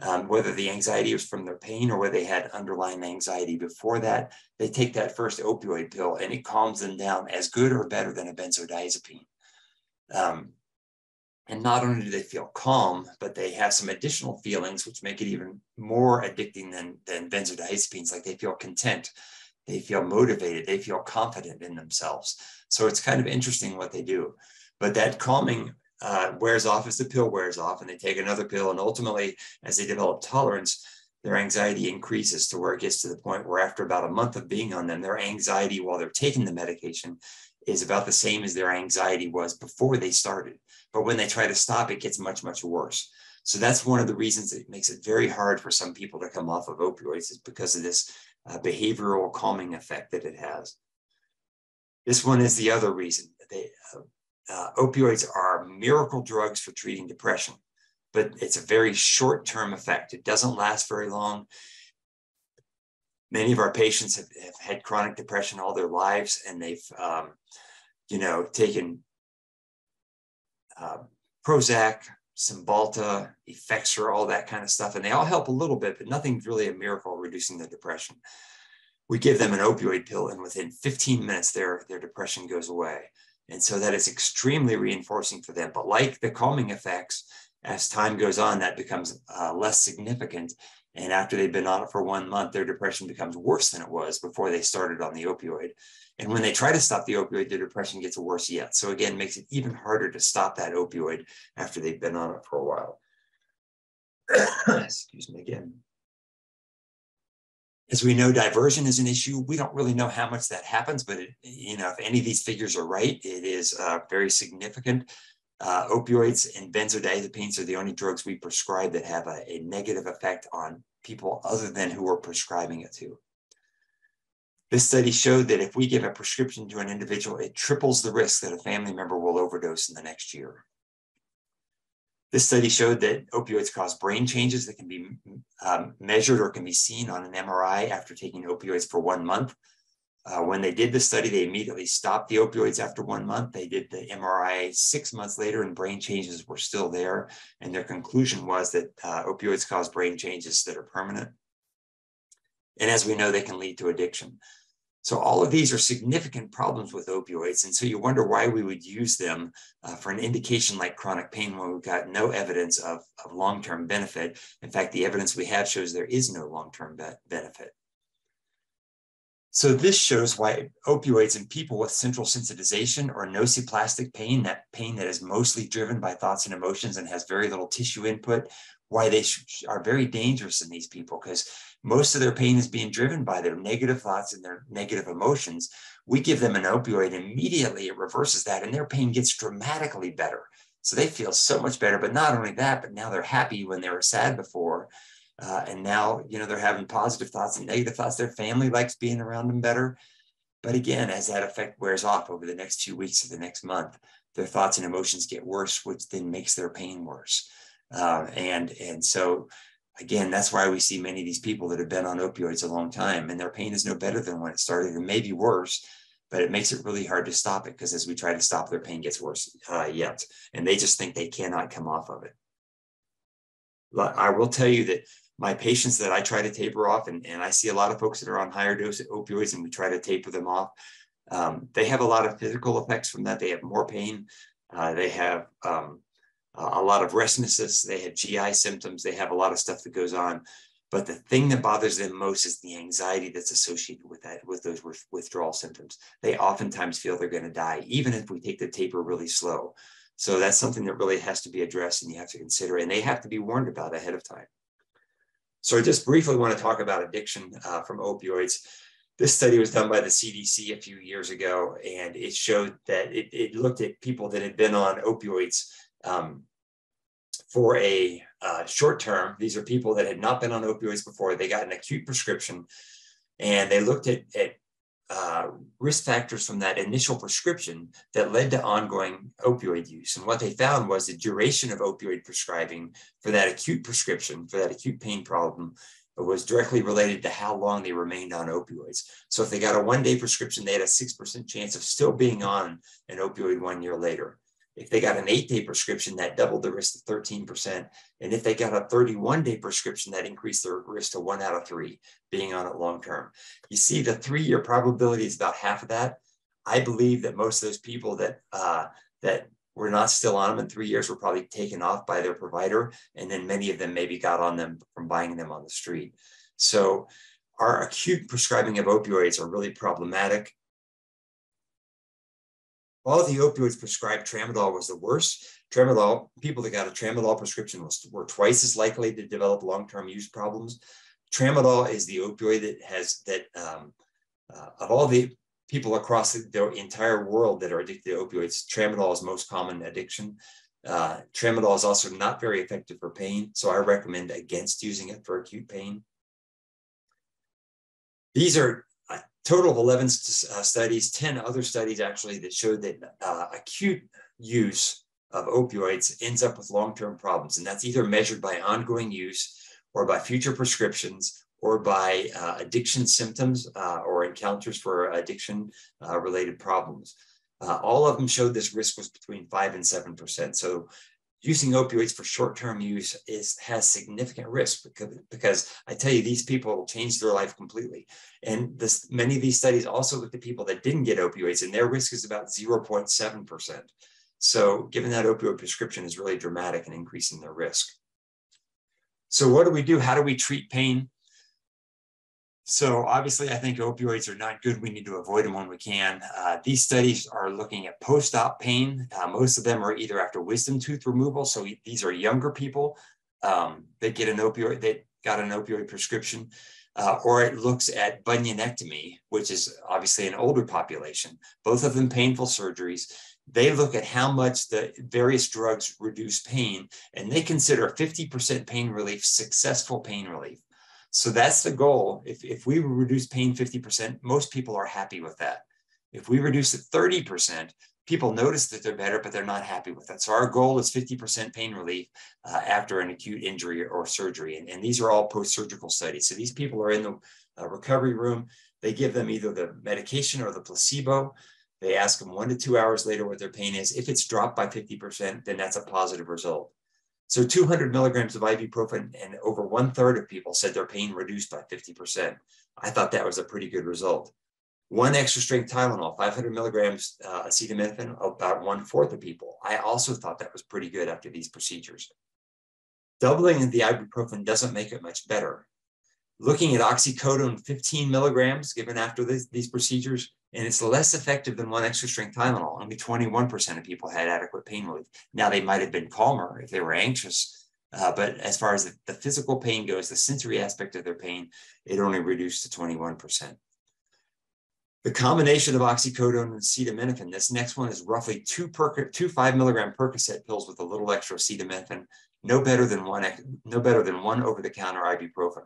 Speaker 2: Um, whether the anxiety was from their pain or whether they had underlying anxiety before that, they take that first opioid pill and it calms them down as good or better than a benzodiazepine. Um, and not only do they feel calm, but they have some additional feelings which make it even more addicting than, than benzodiazepines. Like they feel content, they feel motivated, they feel confident in themselves. So it's kind of interesting what they do. But that calming uh, wears off as the pill wears off, and they take another pill. And ultimately, as they develop tolerance, their anxiety increases to where it gets to the point where after about a month of being on them, their anxiety while they're taking the medication is about the same as their anxiety was before they started. But when they try to stop, it gets much, much worse. So that's one of the reasons that it makes it very hard for some people to come off of opioids is because of this uh, behavioral calming effect that it has. This one is the other reason. They, uh, uh, opioids are miracle drugs for treating depression, but it's a very short-term effect. It doesn't last very long. Many of our patients have, have had chronic depression all their lives, and they've, um, you know, taken uh, Prozac, Cymbalta, Effexor, all that kind of stuff. And they all help a little bit, but nothing's really a miracle reducing the depression. We give them an opioid pill, and within 15 minutes, their, their depression goes away. And so that is extremely reinforcing for them. But like the calming effects, as time goes on, that becomes uh, less significant. And after they've been on it for one month, their depression becomes worse than it was before they started on the opioid. And when they try to stop the opioid, the depression gets worse yet. So again, makes it even harder to stop that opioid after they've been on it for a while. [coughs] Excuse me again. As we know, diversion is an issue. We don't really know how much that happens, but it, you know, if any of these figures are right, it is uh, very significant. Uh, opioids and benzodiazepines are the only drugs we prescribe that have a, a negative effect on people other than who we're prescribing it to. This study showed that if we give a prescription to an individual, it triples the risk that a family member will overdose in the next year. This study showed that opioids cause brain changes that can be um, measured or can be seen on an MRI after taking opioids for one month. Uh, when they did the study, they immediately stopped the opioids after one month. They did the MRI six months later, and brain changes were still there. And their conclusion was that uh, opioids cause brain changes that are permanent. And as we know, they can lead to addiction. So all of these are significant problems with opioids. And so you wonder why we would use them uh, for an indication like chronic pain when we've got no evidence of, of long-term benefit. In fact, the evidence we have shows there is no long-term be benefit. So this shows why opioids in people with central sensitization or nociplastic pain, that pain that is mostly driven by thoughts and emotions and has very little tissue input, why they are very dangerous in these people because most of their pain is being driven by their negative thoughts and their negative emotions. We give them an opioid, immediately it reverses that and their pain gets dramatically better. So they feel so much better. But not only that, but now they're happy when they were sad before. Uh, and now, you know, they're having positive thoughts and negative thoughts. Their family likes being around them better. But again, as that effect wears off over the next two weeks or the next month, their thoughts and emotions get worse, which then makes their pain worse. Uh, and, and so, again, that's why we see many of these people that have been on opioids a long time and their pain is no better than when it started and maybe worse, but it makes it really hard to stop it because as we try to stop, their pain gets worse uh, yet. And they just think they cannot come off of it. I will tell you that my patients that I try to taper off, and, and I see a lot of folks that are on higher dose opioids and we try to taper them off. Um, they have a lot of physical effects from that. They have more pain. Uh, they have um, a lot of restlessness. They have GI symptoms. They have a lot of stuff that goes on. But the thing that bothers them most is the anxiety that's associated with that, with those withdrawal symptoms. They oftentimes feel they're going to die, even if we take the taper really slow. So that's something that really has to be addressed and you have to consider, and they have to be warned about ahead of time. So I just briefly want to talk about addiction uh, from opioids. This study was done by the CDC a few years ago, and it showed that it, it looked at people that had been on opioids um, for a uh, short term. These are people that had not been on opioids before. They got an acute prescription, and they looked at, at uh, risk factors from that initial prescription that led to ongoing opioid use. And what they found was the duration of opioid prescribing for that acute prescription, for that acute pain problem, was directly related to how long they remained on opioids. So if they got a one day prescription, they had a 6% chance of still being on an opioid one year later. If they got an eight day prescription, that doubled the risk to 13%. And if they got a 31 day prescription, that increased their risk to one out of three being on it long term. You see, the three year probability is about half of that. I believe that most of those people that, uh, that were not still on them in three years were probably taken off by their provider. And then many of them maybe got on them from buying them on the street. So, our acute prescribing of opioids are really problematic all the opioids prescribed, tramadol was the worst. Tramadol, people that got a tramadol prescription was, were twice as likely to develop long-term use problems. Tramadol is the opioid that has that um, uh, of all the people across the, the, entire world that are addicted to opioids, tramadol is most common addiction. Uh, tramadol is also not very effective for pain, so I recommend against using it for acute pain. These are total of 11 st uh, studies, 10 other studies actually that showed that uh, acute use of opioids ends up with long-term problems. And that's either measured by ongoing use or by future prescriptions or by uh, addiction symptoms uh, or encounters for addiction uh, related problems. Uh, all of them showed this risk was between five and 7%. So using opioids for short-term use is has significant risk because, because I tell you, these people change their life completely. And this, many of these studies also looked at people that didn't get opioids and their risk is about 0.7%. So given that opioid prescription is really dramatic in increasing their risk. So what do we do? How do we treat pain? So obviously, I think opioids are not good. We need to avoid them when we can. Uh, these studies are looking at post-op pain. Uh, most of them are either after wisdom tooth removal. So these are younger people um, that get an opioid, that got an opioid prescription. Uh, or it looks at bunionectomy, which is obviously an older population, both of them painful surgeries. They look at how much the various drugs reduce pain, and they consider 50% pain relief successful pain relief. So that's the goal. If, if we reduce pain 50%, most people are happy with that. If we reduce it 30%, people notice that they're better, but they're not happy with that. So our goal is 50% pain relief uh, after an acute injury or surgery. And, and these are all post-surgical studies. So these people are in the uh, recovery room. They give them either the medication or the placebo. They ask them one to two hours later what their pain is. If it's dropped by 50%, then that's a positive result. So 200 milligrams of ibuprofen and over one third of people said their pain reduced by 50%. I thought that was a pretty good result. One extra strength Tylenol, 500 milligrams uh, acetaminophen, about one fourth of people. I also thought that was pretty good after these procedures. Doubling the ibuprofen doesn't make it much better. Looking at oxycodone 15 milligrams given after this, these procedures, and it's less effective than one extra strength Tylenol. Only 21% of people had adequate pain relief. Now they might have been calmer if they were anxious, uh, but as far as the, the, physical pain goes, the sensory aspect of their pain, it only reduced to 21%. The combination of oxycodone and acetaminophen, this next one is roughly two, per, two five milligram Percocet pills with a little extra acetaminophen, no better than one, no better than one over-the-counter ibuprofen.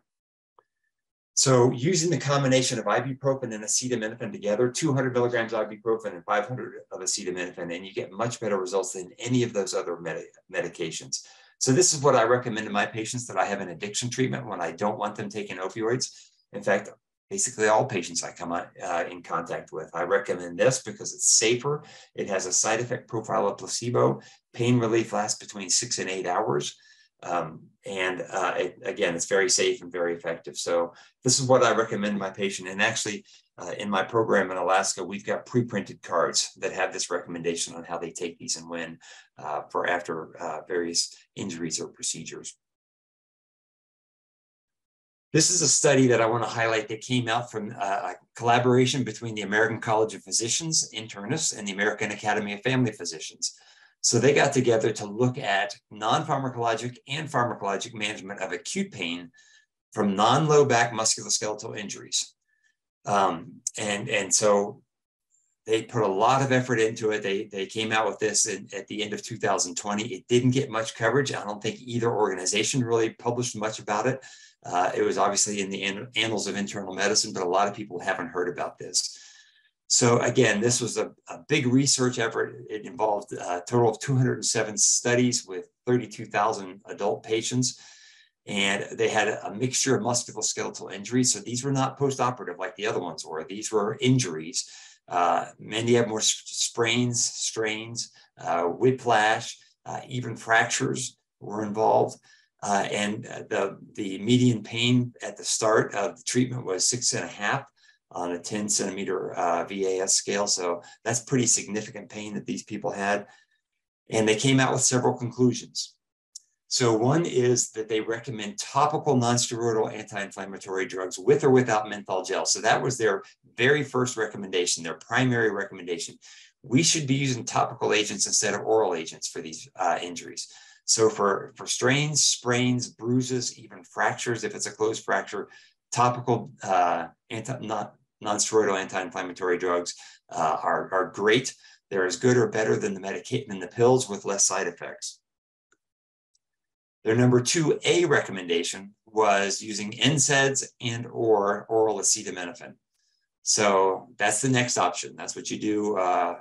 Speaker 2: So using the combination of ibuprofen and acetaminophen together, 200 milligrams ibuprofen and 500 of acetaminophen, and you get much better results than any of those other med medications. So this is what I recommend to my patients that I have an addiction treatment when I don't want them taking opioids. In fact, basically all patients I come uh, in contact with. I recommend this because it's safer. It has a side effect profile of placebo. Pain relief lasts between six and eight hours. Um, and uh, it, again, it's very safe and very effective. So this is what I recommend my patient. And actually, uh, in my program in Alaska, we've got pre-printed cards that have this recommendation on how they take these and when uh, for after uh, various injuries or procedures. This is a study that I want to highlight that came out from uh, a collaboration between the American College of Physicians, internists, and the American Academy of Family Physicians. So they got together to look at non-pharmacologic and pharmacologic management of acute pain from non-low back musculoskeletal injuries. Um, and, and so they put a lot of effort into it. They, they came out with this in, at the end of 2020. It didn't get much coverage. I don't think either organization really published much about it. Uh, it was obviously in the annals of internal medicine, but a lot of people haven't heard about this. So again, this was a, a big research effort. It involved a total of 207 studies with 32,000 adult patients. And they had a, mixture of musculoskeletal injuries. So these were not post-operative like the other ones were. These were injuries. Uh, many have more sprains, strains, uh, whiplash, uh, even fractures were involved. Uh, and the, the median pain at the start of the treatment was six and a half on a 10 centimeter uh, VAS scale. So that's pretty significant pain that these people had. And they came out with several conclusions. So one is that they recommend topical nonsteroidal anti-inflammatory drugs with or without menthol gel. So that was their very first recommendation, their primary recommendation. We should be using topical agents instead of oral agents for these uh, injuries. So for, for strains, sprains, bruises, even fractures, if it's a closed fracture, topical uh, anti, not, non-steroidal anti-inflammatory drugs uh, are, are great. They're as good or better than the medication than the pills with less side effects. Their number two A recommendation was using NSAIDs and or oral acetaminophen. So that's the next option. That's what you do uh,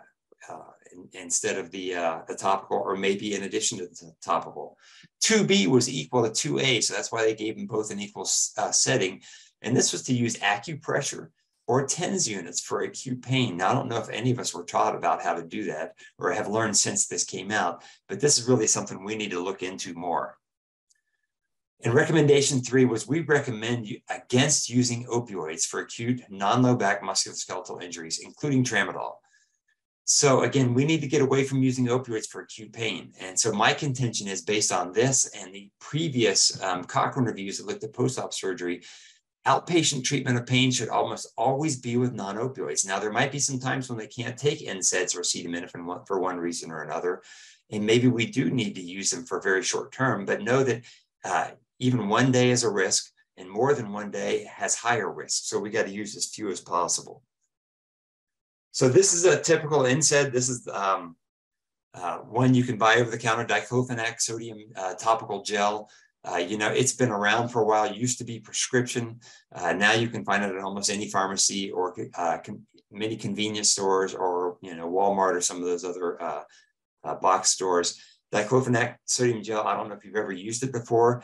Speaker 2: uh, instead of the, uh, the topical or maybe in addition to the topical. 2B was equal to 2A, so that's why they gave them both an equal uh, setting. And this was to use acupressure or TENS units for acute pain. Now, I don't know if any of us were taught about how to do that or have learned since this came out, but this is really something we need to look into more. And recommendation three was we recommend against using opioids for acute non-low back musculoskeletal injuries, including tramadol. So again, we need to get away from using opioids for acute pain. And so my contention is based on this and the previous um, Cochrane reviews that looked at post-op surgery Outpatient treatment of pain should almost always be with non-opioids. Now, there might be some times when they can't take NSAIDs or acetaminophen for one reason or another, and maybe we do need to use them for very short term, but know that uh, even one day is a risk and more than one day has higher risk. So we got to use as few as possible. So this is a typical NSAID. This is um, uh, one you can buy over the counter, diclofenac sodium uh, topical gel. Uh, you know, it's been around for a while. It used to be prescription. Uh, now you can find it at almost any pharmacy or uh, many convenience stores or, you know, Walmart or some of those other uh, box stores. Diclofenac sodium gel, I don't know if you've ever used it before.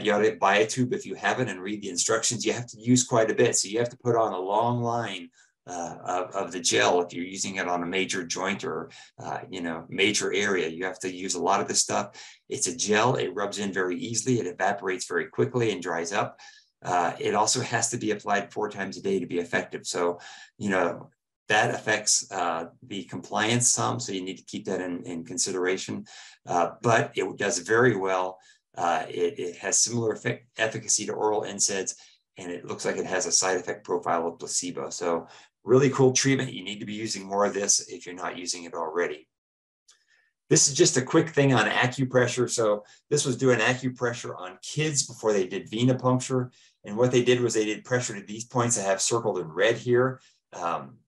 Speaker 2: You ought to buy a tube if you haven't and read the instructions. You have to use quite a bit. So you have to put on a long line uh, of, of, the gel if you're using it on a major joint or uh, you know major area you have to use a lot of this stuff it's a gel it rubs in very easily it evaporates very quickly and dries up Uh, it also has to be applied four times a day to be effective. So, you know, that affects uh, the compliance some, so you need to keep that in, in consideration. Uh, but it does very well. Uh, it, it, has similar effect, efficacy to oral NSAIDs, and it looks like it has a side effect profile of placebo. So really cool treatment. You need to be using more of this if you're not using it already. This is just a quick thing on acupressure. So this was doing acupressure on kids before they did venipuncture. And what they did was they did pressure to these points I have circled in red here. Um,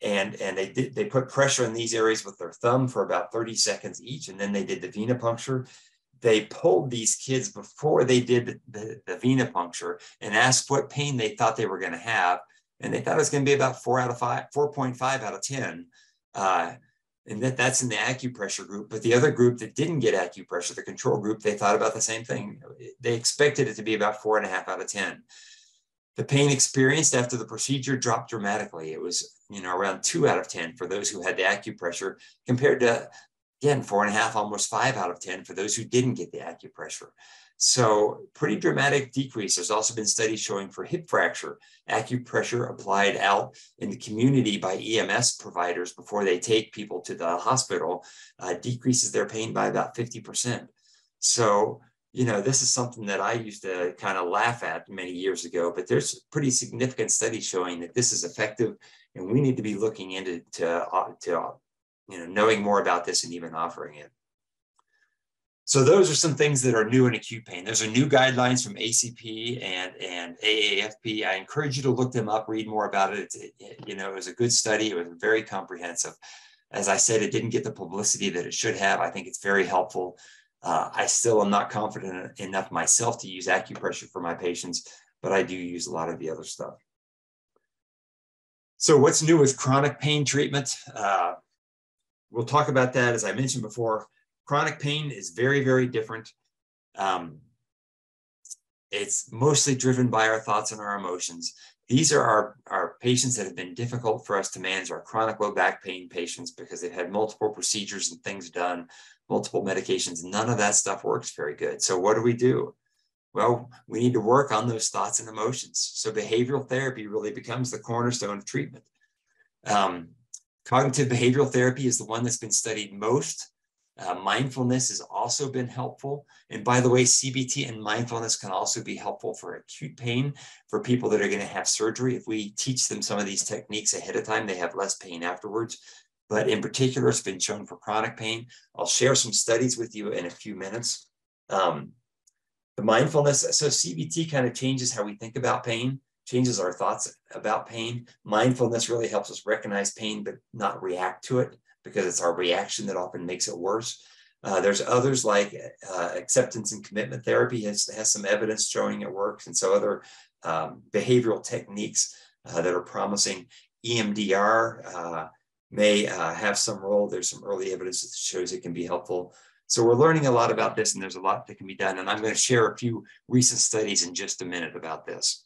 Speaker 2: and and they did they put pressure in these areas with their thumb for about 30 seconds each and then they did the venipuncture they pulled these kids before they did the, the, the venipuncture and asked what pain they thought they were going to have and they thought it was going to be about four out of five 4.5 out of 10 uh, and that that's in the acupressure group but the other group that didn't get acupressure the control group they thought about the same thing they expected it to be about four and a half out of 10 the pain experienced after the procedure dropped dramatically. It was, you know, around two out of 10 for those who had the acupressure compared to, again, four and a half, almost five out of 10 for those who didn't get the acupressure. So pretty dramatic decrease. There's also been studies showing for hip fracture, acupressure applied out in the community by EMS providers before they take people to the hospital uh, decreases their pain by about 50%. So you know, this is something that I used to kind of laugh at many years ago, but there's pretty significant studies showing that this is effective, and we need to be looking into to, uh, to you know knowing more about this and even offering it. So those are some things that are new in acute pain. Those are new guidelines from ACP and, and AAFP. I encourage you to look them up, read more about it. it. You know, it was a good study. It was very comprehensive. As I said, it didn't get the publicity that it should have. I think it's very helpful. Uh, I still am not confident enough myself to use acupressure for my patients, but I do use a lot of the other stuff. So what's new with chronic pain treatment? Uh, we'll talk about that. As I mentioned before, chronic pain is very, very different. Um, it's mostly driven by our thoughts and our emotions. These are our, our patients that have been difficult for us to manage, our chronic low back pain patients, because they've had multiple procedures and things done multiple medications. None of that stuff works very good. So what do we do? Well, we need to work on those thoughts and emotions. So behavioral therapy really becomes the cornerstone of treatment. Um, cognitive behavioral therapy is the one that's been studied most. Uh, mindfulness has also been helpful. And by the way, CBT and mindfulness can also be helpful for acute pain for people that are going to have surgery. If we teach them some of these techniques ahead of time, they have less pain afterwards but in particular, it's been shown for chronic pain. I'll share some studies with you in a few minutes. Um, the mindfulness, so CBT kind of changes how we think about pain, changes our thoughts about pain. Mindfulness really helps us recognize pain, but not react to it because it's our reaction that often makes it worse. Uh, there's others like uh, acceptance and commitment therapy has, has some evidence showing it works, and so other um, behavioral techniques uh, that are promising. EMDR, uh, may uh, have some role. There's some early evidence that shows it can be helpful. So we're learning a lot about this and there's a lot that can be done. And I'm going to share a few recent studies in just a minute about this.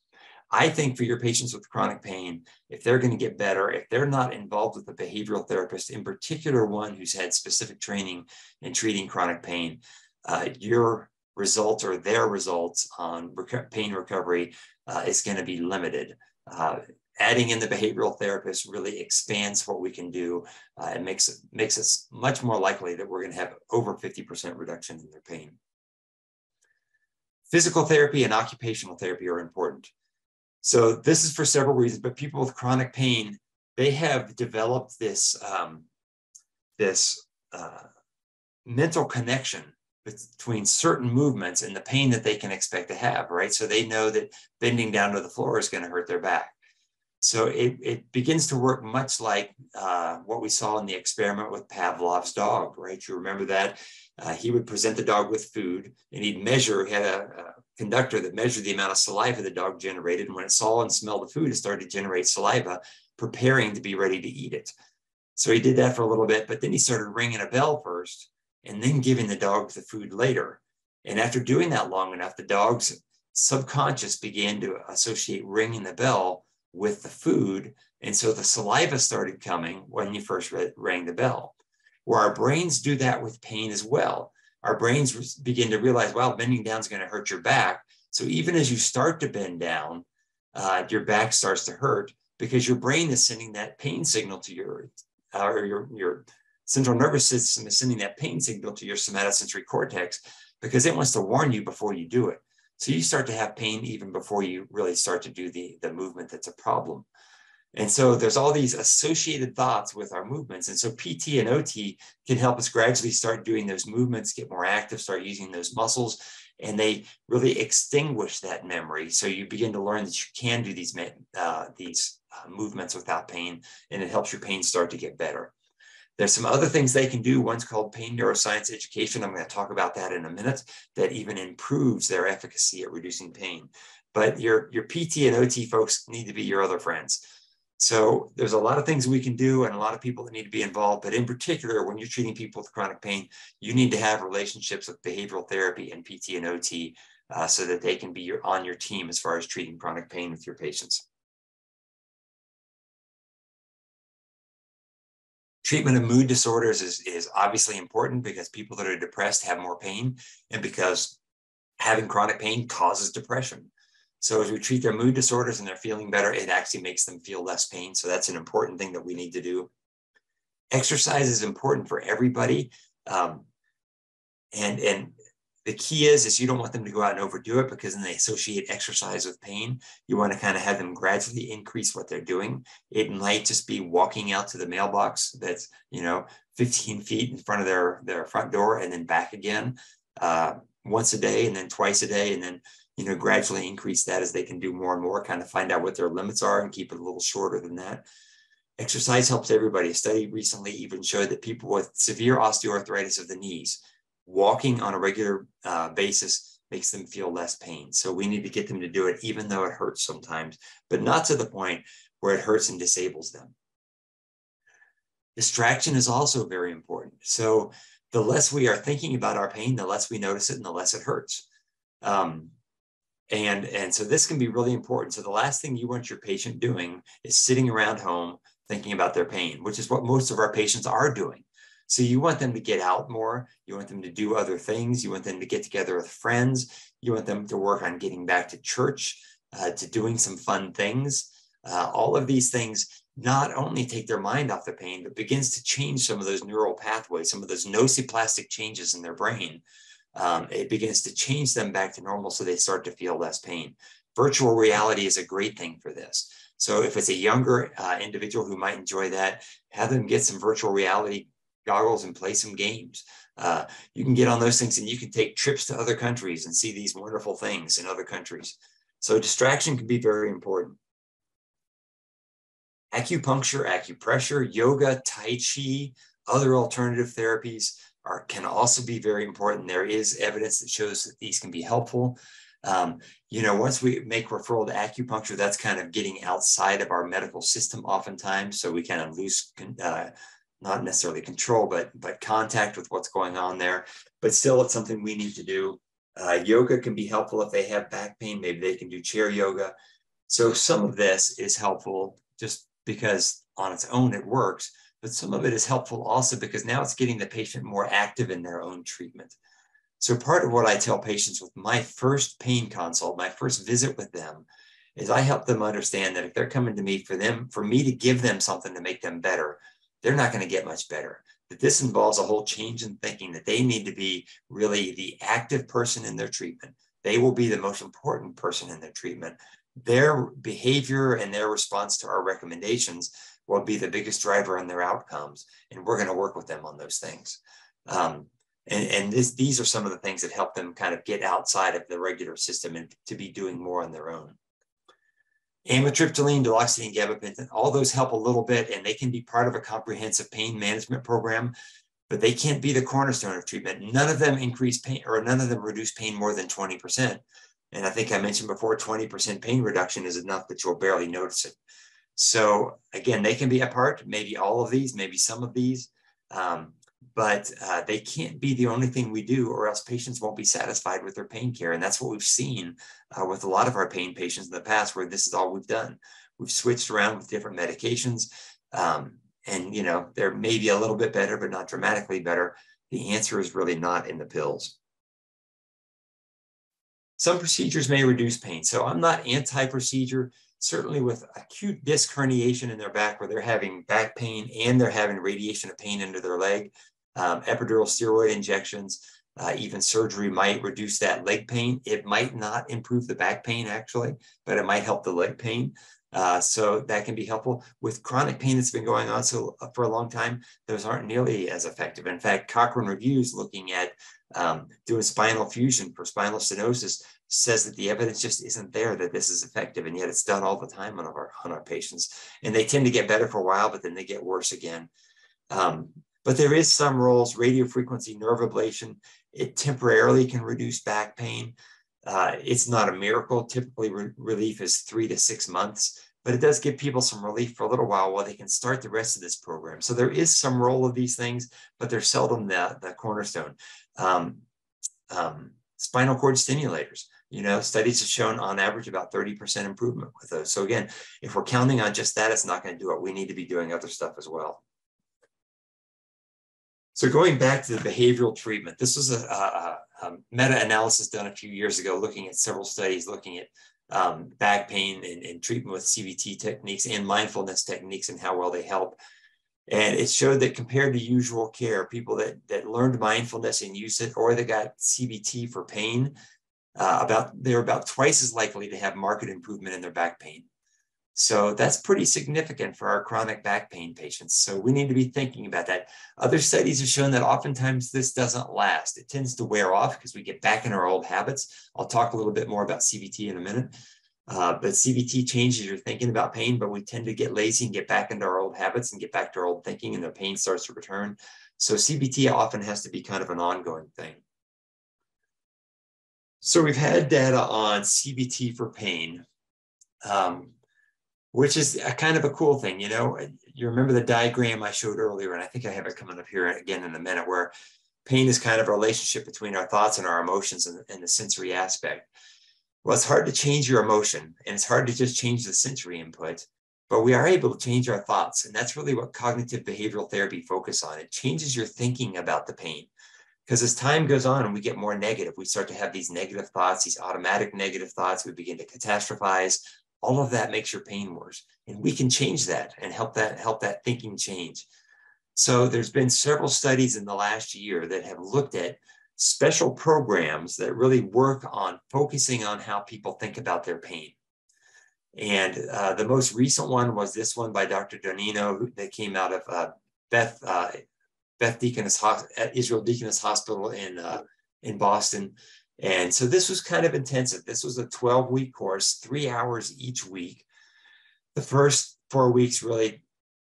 Speaker 2: I think for your patients with chronic pain, if they're going to get better, if they're not involved with a behavioral therapist, in particular one who's had specific training in treating chronic pain, uh, your results or their results on rec pain recovery uh, is going to be limited. Uh, adding in the behavioral therapist really expands what we can do uh, and makes it makes us much more likely that we're going to have over 50% reduction in their pain. Physical therapy and occupational therapy are important. So this is for several reasons, but people with chronic pain, they have developed this, um, this uh, mental connection between certain movements and the pain that they can expect to have, right? So they know that bending down to the floor is going to hurt their back. So it, it begins to work much like uh, what we saw in the experiment with Pavlov's dog, right? You remember that? Uh, he would present the dog with food and he'd measure, he had a, a, conductor that measured the amount of saliva the dog generated. And when it saw and smelled the food, it started to generate saliva, preparing to be ready to eat it. So he did that for a little bit, but then he started ringing a bell first and then giving the dog the food later. And after doing that long enough, the dog's subconscious began to associate ringing the bell with the food. And so the saliva started coming when you first rang the bell. Where our brains do that with pain as well. Our brains begin to realize, well, bending down is going to hurt your back. So even as you start to bend down, uh, your back starts to hurt because your brain is sending that pain signal to your, uh, or your, your central nervous system is sending that pain signal to your somatosensory cortex because it wants to warn you before you do it. So you start to have pain even before you really start to do the, the movement that's a problem. And so there's all these associated thoughts with our movements. And so PT and OT can help us gradually start doing those movements, get more active, start using those muscles, and they really extinguish that memory. So you begin to learn that you can do these, uh, these uh, movements without pain, and it helps your pain start to get better. There's some other things they can do. One's called pain neuroscience education. I'm going to talk about that in a minute. That even improves their efficacy at reducing pain. But your, your PT and OT folks need to be your other friends. So there's a lot of things we can do and a lot of people that need to be involved. But in particular, when you're treating people with chronic pain, you need to have relationships with behavioral therapy and PT and OT uh, so that they can be your, on your team as far as treating chronic pain with your patients. Treatment of mood disorders is, is obviously important because people that are depressed have more pain and because having chronic pain causes depression. So as we treat their mood disorders and they're feeling better, it actually makes them feel less pain. So that's an important thing that we need to do. Exercise is important for everybody. Um, and, and the key is, is you don't want them to go out and overdo it because then they associate exercise with pain. You want to kind of have them gradually increase what they're doing. It might just be walking out to the mailbox that's, you know, 15 feet in front of their, their front door and then back again uh, once a day and then twice a day. And then you know, gradually increase that as they can do more and more, kind of find out what their limits are and keep it a little shorter than that. Exercise helps everybody. A study recently even showed that people with severe osteoarthritis of the knees, walking on a regular uh, basis makes them feel less pain. So we need to get them to do it, even though it hurts sometimes, but not to the point where it hurts and disables them. Distraction is also very important. So the less we are thinking about our pain, the less we notice it and the less it hurts. Um, and, and so this can be really important. So the last thing you want your patient doing is sitting around home thinking about their pain, which is what most of our patients are doing. So you want them to get out more. You want them to do other things. You want them to get together with friends. You want them to work on getting back to church, uh, to doing some fun things. Uh, all of these things not only take their mind off the pain, but begins to change some of those neural pathways, some of those nociplastic changes in their brain um, it begins to change them back to normal so they start to feel less pain. Virtual reality is a great thing for this. So if it's a younger uh, individual who might enjoy that, have them get some virtual reality goggles and play some games. Uh, you can get on those things and you can take trips to other countries and see these wonderful things in other countries. So distraction can be very important. Acupuncture, acupressure, yoga, Tai Chi, other alternative therapies are, can also be very important. There is evidence that shows that these can be helpful. Um, you know, once we make referral to acupuncture, that's kind of getting outside of our medical system oftentimes. So we kind of lose, uh, not necessarily control, but but contact with what's going on there. But still, it's something we need to do. Uh, yoga can be helpful if they have back pain. Maybe they can do chair yoga. So some of this is helpful just because on its own it works but some of it is helpful also because now it's getting the patient more active in their own treatment. So part of what I tell patients with my first pain consult, my first visit with them, is I help them understand that if they're coming to me for them, for me to give them something to make them better, they're not going to get much better. That this involves a whole change in thinking that they need to be really the active person in their treatment. They will be the most important person in their treatment. Their behavior and their response to our recommendations will be the biggest driver in their outcomes. And we're going to work with them on those things. Um, and, and this, these are some of the things that help them kind of get outside of the regular system and to be doing more on their own. Amitriptyline, duloxetine, gabapentin, all those help a little bit and they can be part of a comprehensive pain management program, but they can't be the cornerstone of treatment. None of them increase pain or none of them reduce pain more than 20%. And I think I mentioned before, 20% pain reduction is enough that you'll barely notice it. So again, they can be a part, maybe all of these, maybe some of these, um, but uh, they can't be the only thing we do or else patients won't be satisfied with their pain care. And that's what we've seen uh, with a lot of our pain patients in the past where this is all we've done. We've switched around with different medications um, and, you know, they're maybe a little bit better, but not dramatically better. The answer is really not in the pills. Some procedures may reduce pain. So I'm not anti-procedure, certainly with acute disc herniation in their back where they're having back pain and they're having radiation of pain into their leg, um, epidural steroid injections, uh, even surgery might reduce that leg pain. It might not improve the back pain actually, but it might help the leg pain. Uh, so that can be helpful with chronic pain that's been going on so uh, for a long time. Those aren't nearly as effective. In fact, Cochrane reviews looking at um, doing spinal fusion for spinal stenosis says that the evidence just isn't there that this is effective, and yet it's done all the time on our on our patients, and they tend to get better for a while, but then they get worse again. Um, but there is some roles, radio frequency nerve ablation, it temporarily can reduce back pain. Uh, it's not a miracle. Typically, re relief is three to six months, but it does give people some relief for a little while while they can start the rest of this program. So there is some role of these things, but they're seldom the, the cornerstone. Um, um, spinal cord stimulators, you know, studies have shown on average about 30% improvement with those. So again, if we're counting on just that, it's not going to do it. We need to be doing other stuff as well. So going back to the behavioral treatment, this was a, a, a meta-analysis done a few years ago, looking at several studies, looking at um, back pain and, and, treatment with CBT techniques and mindfulness techniques and how well they help. And it showed that compared to usual care, people that, that learned mindfulness and used it, or that got CBT for pain, uh, about they're about twice as likely to have market improvement in their back pain. So that's pretty significant for our chronic back pain patients. So we need to be thinking about that. Other studies have shown that oftentimes this doesn't last. It tends to wear off because we get back in our old habits. I'll talk a little bit more about CBT in a minute. Uh, but CBT changes your thinking about pain, but we tend to get lazy and get back into our old habits and get back to our old thinking and the pain starts to return. So CBT often has to be kind of an ongoing thing. So we've had data on CBT for pain. Um, which is a kind of a cool thing. You know, you remember the diagram I showed earlier, and I think I have it coming up here again in a minute, where pain is kind of a relationship between our thoughts and our emotions and, and the sensory aspect. Well, it's hard to change your emotion, and it's hard to just change the sensory input, but we are able to change our thoughts, and that's really what cognitive behavioral therapy focus on. It changes your thinking about the pain. Because as time goes on and we get more negative, we start to have these negative thoughts, these automatic negative thoughts. We begin to catastrophize all of that makes your pain worse. And we can change that and help that help that thinking change. So there's been several studies in the last year that have looked at special programs that really work on focusing on how people think about their pain. And uh, the most recent one was this one by Dr. Donnino that came out of uh, Beth uh, Beth Deaconess Israel Deaconess Hospital in uh, in Boston. And so this was kind of intensive. This was a 12 week course, three hours each week. The first four weeks really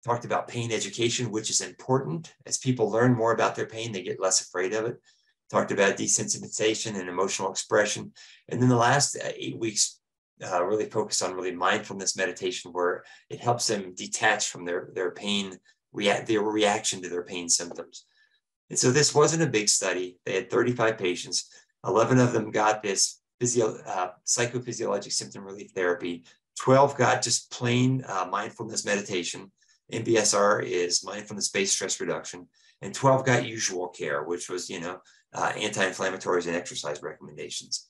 Speaker 2: talked about pain education, which is important. As people learn more about their pain, they get less afraid of it. Talked about desensitization and emotional expression. And then the last uh, eight weeks uh, really focused on really mindfulness meditation, where it helps them detach from their, their pain, their reaction to their pain symptoms. And so this wasn't a big study. They had 35 patients. 11 of them got this physio, uh, psychophysiologic symptom relief therapy. 12 got just plain uh, mindfulness meditation. MBSR is mindfulness-based stress reduction. And 12 got usual care, which was, you know, uh, anti-inflammatories and exercise recommendations.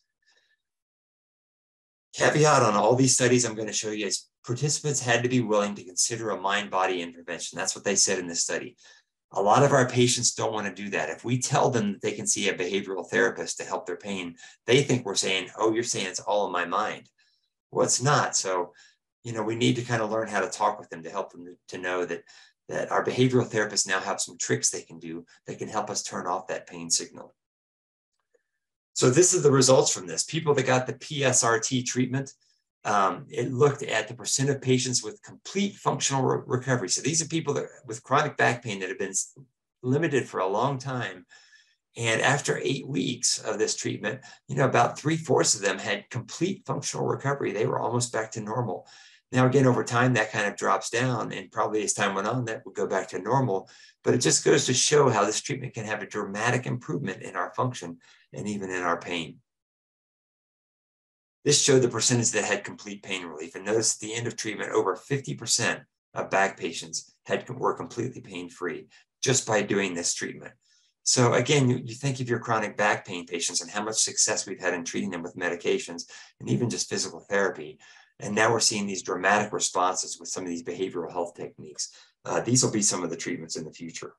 Speaker 2: Caveat on all these studies I'm going to show you is participants had to be willing to consider a mind-body intervention. That's what they said in this study. A lot of our patients don't want to do that. If we tell them that they can see a behavioral therapist to help their pain, they think we're saying, oh, you're saying it's all in my mind. Well, it's not. So, you know, we need to kind of learn how to talk with them to help them to, to know that that our behavioral therapists now have some tricks they can do that can help us turn off that pain signal. So this is the results from this. People that got the PSRT treatment, um, it looked at the percent of patients with complete functional re recovery. So these are people that with chronic back pain that have been limited for a long time. And after eight weeks of this treatment, you know, about three fourths of them had complete functional recovery. They were almost back to normal. Now, again, over time, that kind of drops down, and probably as time went on, that would go back to normal. But it just goes to show how this treatment can have a dramatic improvement in our function and even in our pain. This showed the percentage that had complete pain relief. And notice at the end of treatment, over 50% of back patients had were completely pain-free just by doing this treatment. So again, you, you think of your chronic back pain patients and how much success we've had in treating them with medications and even just physical therapy. And now we're seeing these dramatic responses with some of these behavioral health techniques. Uh, these will be some of the treatments in the future.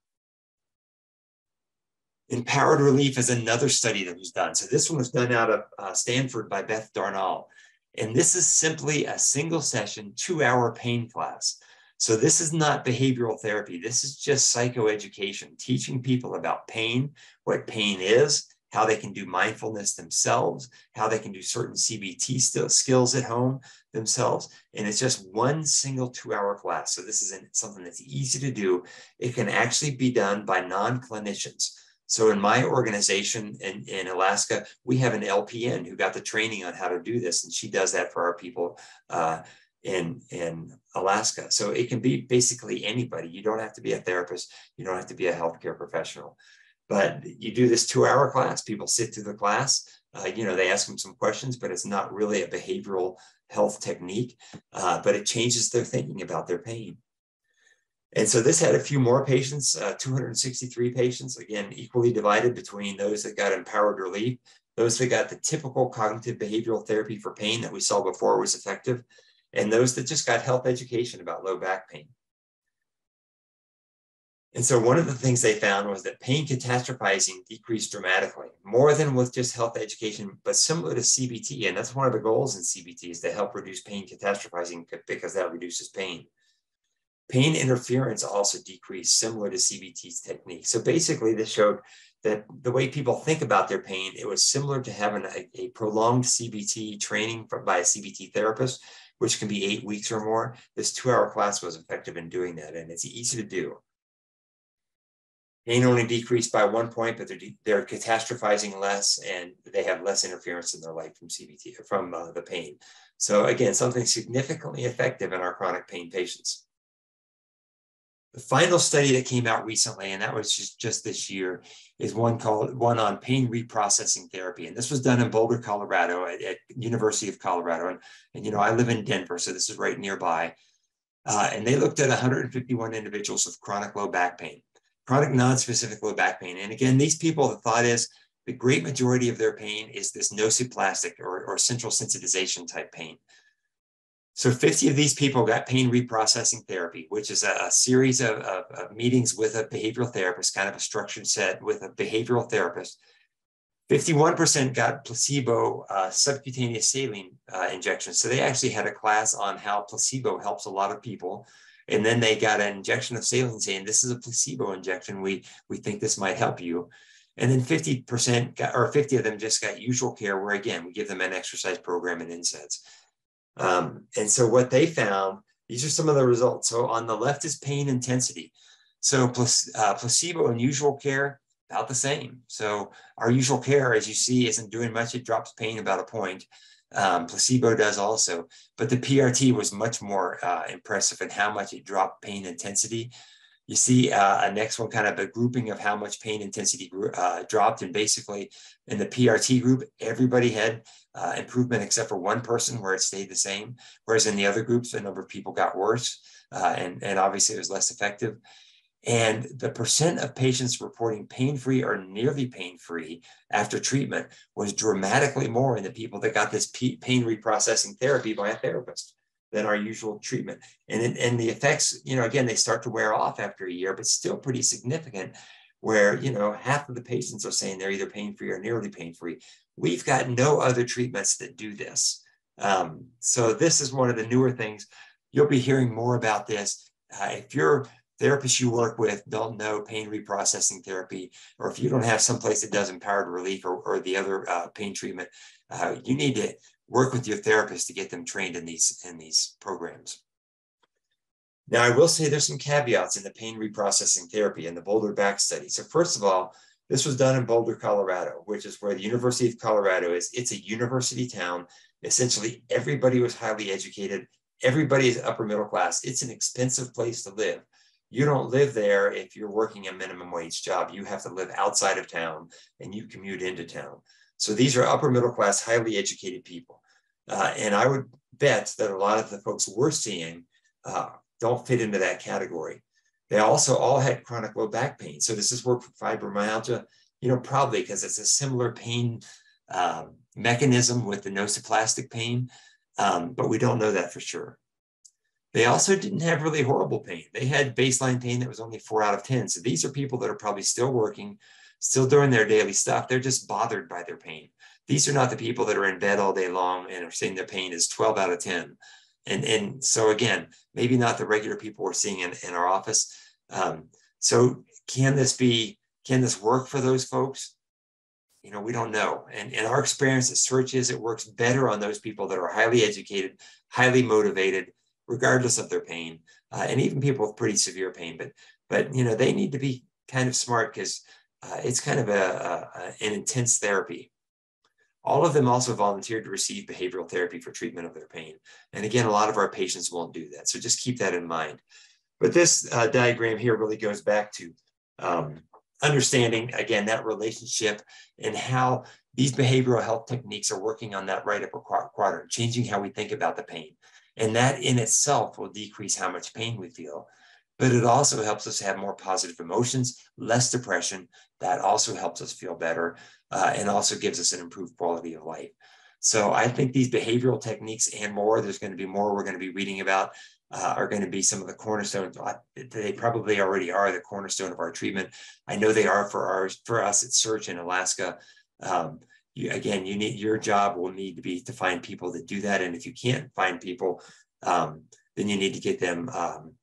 Speaker 2: Empowered Relief is another study that was done. So this one was done out of uh, Stanford by Beth Darnall. And this is simply a single session, two hour pain class. So this is not behavioral therapy. This is just psychoeducation, teaching people about pain, what pain is, how they can do mindfulness themselves, how they can do certain CBT skills at home themselves. And it's just one single two hour class. So this is something that's easy to do. It can actually be done by non-clinicians. So in my organization in, in Alaska, we have an LPN who got the training on how to do this, and she does that for our people uh, in, in Alaska. So it can be basically anybody. You don't have to be a therapist. You don't have to be a healthcare professional. But you do this two-hour class. People sit through the class. Uh, you know, they ask them some questions, but it's not really a behavioral health technique. Uh, but it changes their thinking about their pain. And so this had a few more patients, uh, 263 patients, again, equally divided between those that got empowered relief, those that got the typical cognitive behavioral therapy for pain that we saw before was effective, and those that just got health education about low back pain. And so one of the things they found was that pain catastrophizing decreased dramatically, more than with just health education, but similar to CBT. And that's one of the goals in CBT is to help reduce pain catastrophizing because that reduces pain. Pain interference also decreased, similar to CBT's technique. So basically, this showed that the way people think about their pain, it was similar to having a, a prolonged CBT training by a CBT therapist, which can be eight weeks or more. This two-hour class was effective in doing that, and it's easy to do. Pain only decreased by one point, but they're, they're catastrophizing less, and they have less interference in their life from CBT from uh, the pain. So again, something significantly effective in our chronic pain patients. The final study that came out recently, and that was just, just this year, is one called one on pain reprocessing therapy. And this was done in Boulder, Colorado at, at University of Colorado. And, and, you know, I live in Denver, so this is right nearby. Uh, and they looked at 151 individuals with chronic low back pain, chronic non-specific low back pain. And again, these people, the thought is the great majority of their pain is this nociplastic or, or central sensitization type pain. So 50 of these people got pain reprocessing therapy, which is a, a series of, of, of, meetings with a behavioral therapist, kind of a structured set with a behavioral therapist. 51% got placebo uh, subcutaneous saline uh, injections. So they actually had a class on how placebo helps a lot of people. And then they got an injection of saline saying, this is a placebo injection. We, we think this might help you. And then 50% got, or 50 of them just got usual care where again, we give them an exercise program and NSAIDs. Um, and so what they found, these are some of the results. So on the left is pain intensity. So uh, placebo and usual care, about the same. So our usual care, as you see, isn't doing much. It drops pain about a point. Um, placebo does also, but the PRT was much more uh, impressive in how much it dropped pain intensity. You see uh, a next one, kind of a grouping of how much pain intensity uh, dropped. And basically in the PRT group, everybody had uh, improvement except for one person where it stayed the same. Whereas in the other groups, a number of people got worse uh, and, and obviously it was less effective. And the percent of patients reporting pain-free or nearly pain-free after treatment was dramatically more in the people that got this pain reprocessing therapy by a therapist than our usual treatment. And, and the effects, you know, again, they start to wear off after a year, but still pretty significant where, you know, half of the patients are saying they're either pain-free or nearly pain-free. We've got no other treatments that do this. Um, so this is one of the newer things. You'll be hearing more about this. Uh, if your therapist you work with don't know pain reprocessing therapy, or if you don't have someplace that does empowered relief or, or the other uh, pain treatment, uh, you need to work with your therapist to get them trained in these, in these programs. Now, I will say there's some caveats in the pain reprocessing therapy in the Boulder back study. So first of all, this was done in Boulder, Colorado, which is where the University of Colorado is. It's a university town. Essentially, everybody was highly educated. Everybody is upper middle class. It's an expensive place to live. You don't live there if you're working a minimum wage job. You have to live outside of town and you commute into town. So these are upper middle class, highly educated people. Uh, and I would bet that a lot of the folks we're seeing uh, don't fit into that category. They also all had chronic low back pain. So this work for fibromyalgia? You know, probably because it's a similar pain um, mechanism with the nociplastic pain, um, but we don't know that for sure. They also didn't have really horrible pain. They had baseline pain that was only four out of 10. So these are people that are probably still working, still doing their daily stuff. They're just bothered by their pain. These are not the people that are in bed all day long and are saying their pain is 12 out of 10. And, and so again, maybe not the regular people we're seeing in, in our office. Um, so can this be, can this work for those folks? You know, we don't know. And in our experience at SEARHC is it works better on those people that are highly educated, highly motivated, regardless of their pain, uh, and even people with pretty severe pain. But but you know they need to be kind of smart because uh, it's kind of a, a, an intense therapy. All of them also volunteered to receive behavioral therapy for treatment of their pain. And again, a lot of our patients won't do that. So just keep that in mind. But this uh, diagram here really goes back to um, understanding, again, that relationship and how these behavioral health techniques are working on that right upper quadrant, changing how we think about the pain. And that in itself will decrease how much pain we feel. But it also helps us have more positive emotions, less depression. That also helps us feel better uh, and also gives us an improved quality of life. So I think these behavioral techniques and more, there's going to be more we're going to be reading about, uh, are going to be some of the cornerstones. They probably already are the cornerstone of our treatment. I know they are for ours, for us at SEARHC in Alaska. Um, you, again, you need your job will need to be to find people that do that. And if you can't find people, um, then you need to get them um,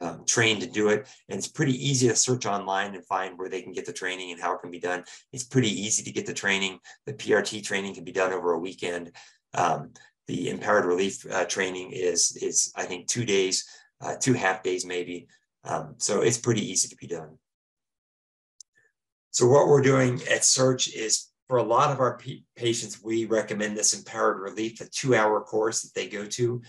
Speaker 2: um, trained to do it. And it's pretty easy to search online and find where they can get the training and how it can be done. It's pretty easy to get the training. The PRT training can be done over a weekend. Um, the empowered relief uh, training is, is, I think, two days, uh, two half days maybe. Um, so it's pretty easy to be done. So what we're doing at SEARHC is for a lot of our patients, we recommend this empowered relief, a two hour course that they go to.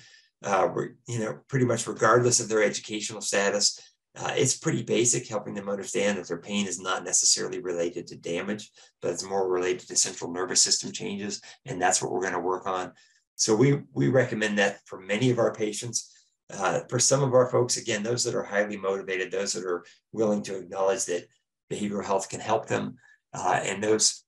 Speaker 2: Uh, you know, pretty much regardless of their educational status. Uh, it's pretty basic, helping them understand that their pain is not necessarily related to damage, but it's more related to central nervous system changes. And that's what we're going to work on. So we, we recommend that for many of our patients. Uh, for some of our folks, again, those that are highly motivated, those that are willing to acknowledge that behavioral health can help them, uh, and those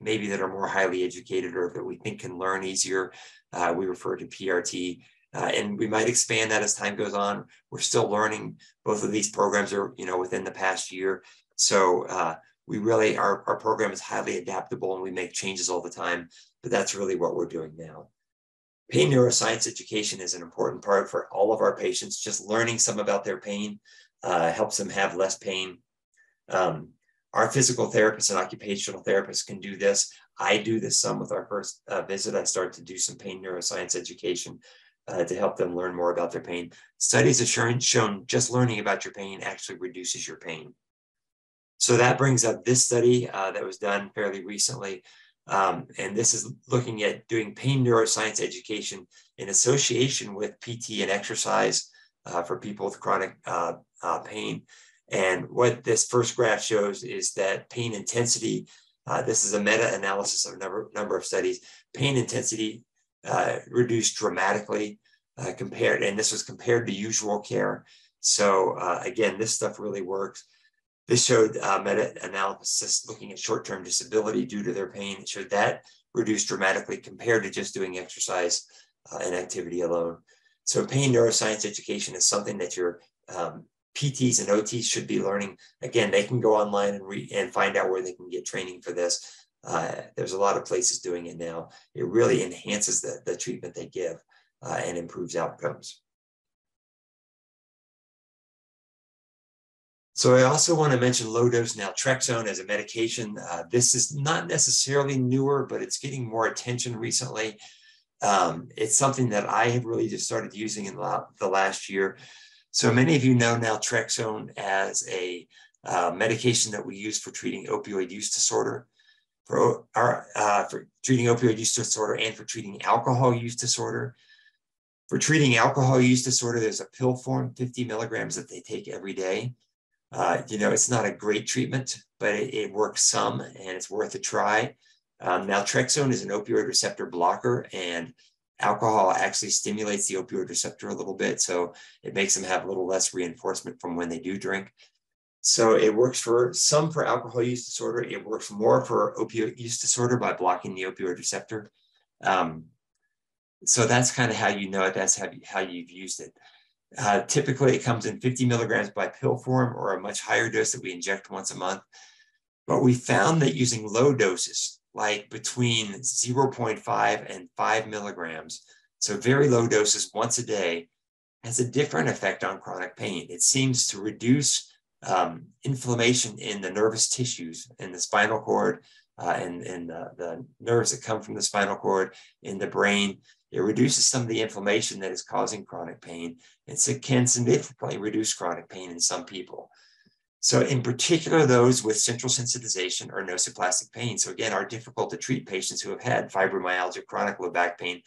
Speaker 2: maybe that are more highly educated or that we think can learn easier. Uh, we refer to PRT. Uh, and we might expand that as time goes on. We're still learning. Both of these programs are, you know, within the past year. So uh, we really, our, our program is highly adaptable and we make changes all the time. But that's really what we're doing now. Pain neuroscience education is an important part for all of our patients. Just learning some about their pain uh, helps them have less pain. Um, our physical therapists and occupational therapists can do this. I do this some with our first uh, visit. I start to do some pain neuroscience education uh, to help them learn more about their pain. Studies have shown, just learning about your pain actually reduces your pain. So that brings up this study uh, that was done fairly recently. Um, and this is looking at doing pain neuroscience education in association with PT and exercise uh, for people with chronic uh, uh, pain. And what this first graph shows is that pain intensity, uh, this is a meta-analysis of a number, number of studies, pain intensity uh, reduced dramatically uh, compared, and this was compared to usual care. So again, this stuff really works. This showed uh, meta-analysis looking at short-term disability due to their pain. It showed that reduced dramatically compared to just doing exercise uh, and activity alone. So pain neuroscience education is something that your um, PTs and OTs should be learning. Again, they can go online and read and find out where they can get training for this. Uh, there's a lot of places doing it now. It really enhances the, the treatment they give uh, and improves outcomes. So I also want to mention low dose naltrexone as a medication. Uh, this is not necessarily newer, but it's getting more attention recently. Um, it's something that I have really just started using in the last year. So many of you know naltrexone as a uh, medication that we use for treating opioid use disorder, for, uh, for treating opioid use disorder and for treating alcohol use disorder. For treating alcohol use disorder, there's a pill form, 50 milligrams that they take every day. Uh, you know, it's not a great treatment, but it, it works some and it's worth a try. Um, naltrexone is an opioid receptor blocker and alcohol actually stimulates the opioid receptor a little bit. So it makes them have a little less reinforcement from when they do drink. So it works for some for alcohol use disorder. It works more for opioid use disorder by blocking the opioid receptor. Um, so that's kind of how you know it. That's how, how you've used it. Uh, typically, it comes in 50 milligrams by pill form or a much higher dose that we inject once a month. But we found that using low doses, like between 0.5 and 5 milligrams, so very low doses once a day, has a different effect on chronic pain. It seems to reduce um, inflammation in the nervous tissues in the spinal cord uh, and, and the, the nerves that come from the spinal cord in the brain. It reduces some of the inflammation that is causing chronic pain. It can significantly reduce chronic pain in some people. So in particular, those with central sensitization or nociplastic pain. So again, are difficult to treat patients who have had fibromyalgia, chronic low back pain,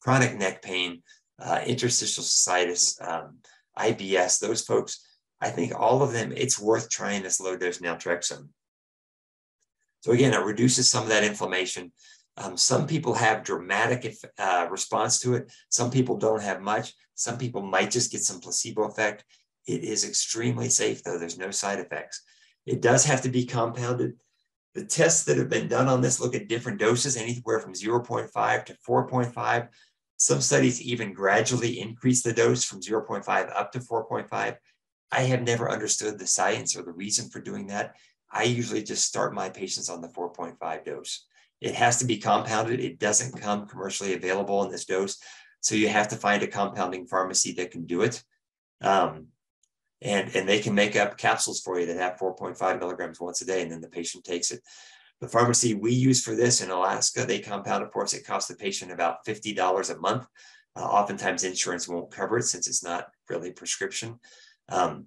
Speaker 2: chronic neck pain, uh, interstitial cystitis, um, IBS, those folks, I think all of them, it's worth trying this low dose naltrexone. So again, it reduces some of that inflammation. Um, some people have dramatic uh, response to it. Some people don't have much. Some people might just get some placebo effect. It is extremely safe, though. There's no side effects. It does have to be compounded. The tests that have been done on this look at different doses, anywhere from 0.5 to 4.5. Some studies even gradually increase the dose from 0.5 up to 4.5. I have never understood the science or the reason for doing that. I usually just start my patients on the 4.5 dose. It has to be compounded. It doesn't come commercially available in this dose. So you have to find a compounding pharmacy that can do it. Um, and, and they can make up capsules for you that have 4.5 milligrams once a day, and then the patient takes it. The pharmacy we use for this in Alaska, they compound it for us. It costs the patient about $50 a month. Uh, oftentimes insurance won't cover it since it's not really a prescription. Um,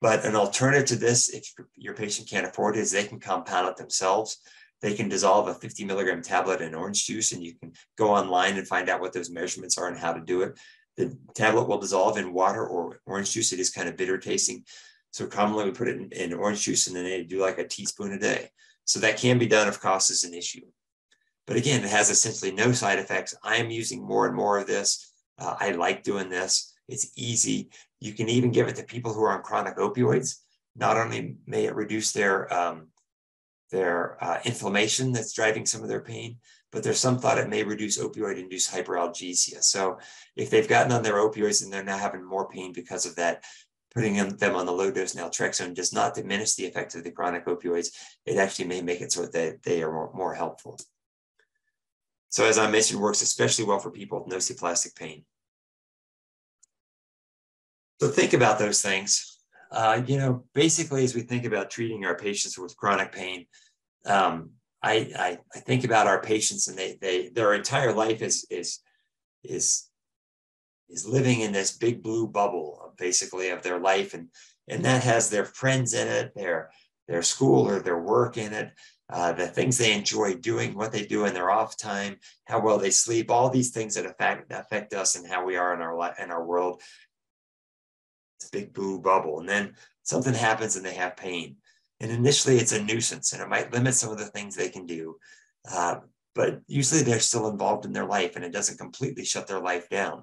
Speaker 2: but an alternative to this, if your patient can't afford it, is they can compound it themselves. They can dissolve a 50 milligram tablet in orange juice, and you can go online and find out what those measurements are and how to do it. The tablet will dissolve in water or orange juice. It is kind of bitter tasting. So commonly we put it in, in orange juice and then they do like a teaspoon a day. So that can be done if cost is an issue. But again, it has essentially no side effects. I am using more and more of this. Uh, I like doing this. It's easy. You can even give it to people who are on chronic opioids. Not only may it reduce their um, their uh, inflammation that's driving some of their pain, but there's some thought it may reduce opioid-induced hyperalgesia. So if they've gotten on their opioids and they're now having more pain because of that, putting them on the low-dose naltrexone does not diminish the effect of the chronic opioids. It actually may make it so that they are more, more helpful. So as I mentioned, works especially well for people with nociplastic pain. So think about those things. Uh, you know, basically, as we think about treating our patients with chronic pain, um, I, I, I think about our patients and they they their entire life is is is is living in this big blue bubble basically of their life. And and that has their friends in it their their school or their work in it uh, the things they enjoy doing what they do in their off time how well they sleep all these things that affect affect us and how we are in our life in our world a big boo bubble. And then something happens and they have pain. And initially it's a nuisance and it might limit some of the things they can do. Uh, but usually they're still involved in their life and it doesn't completely shut their life down.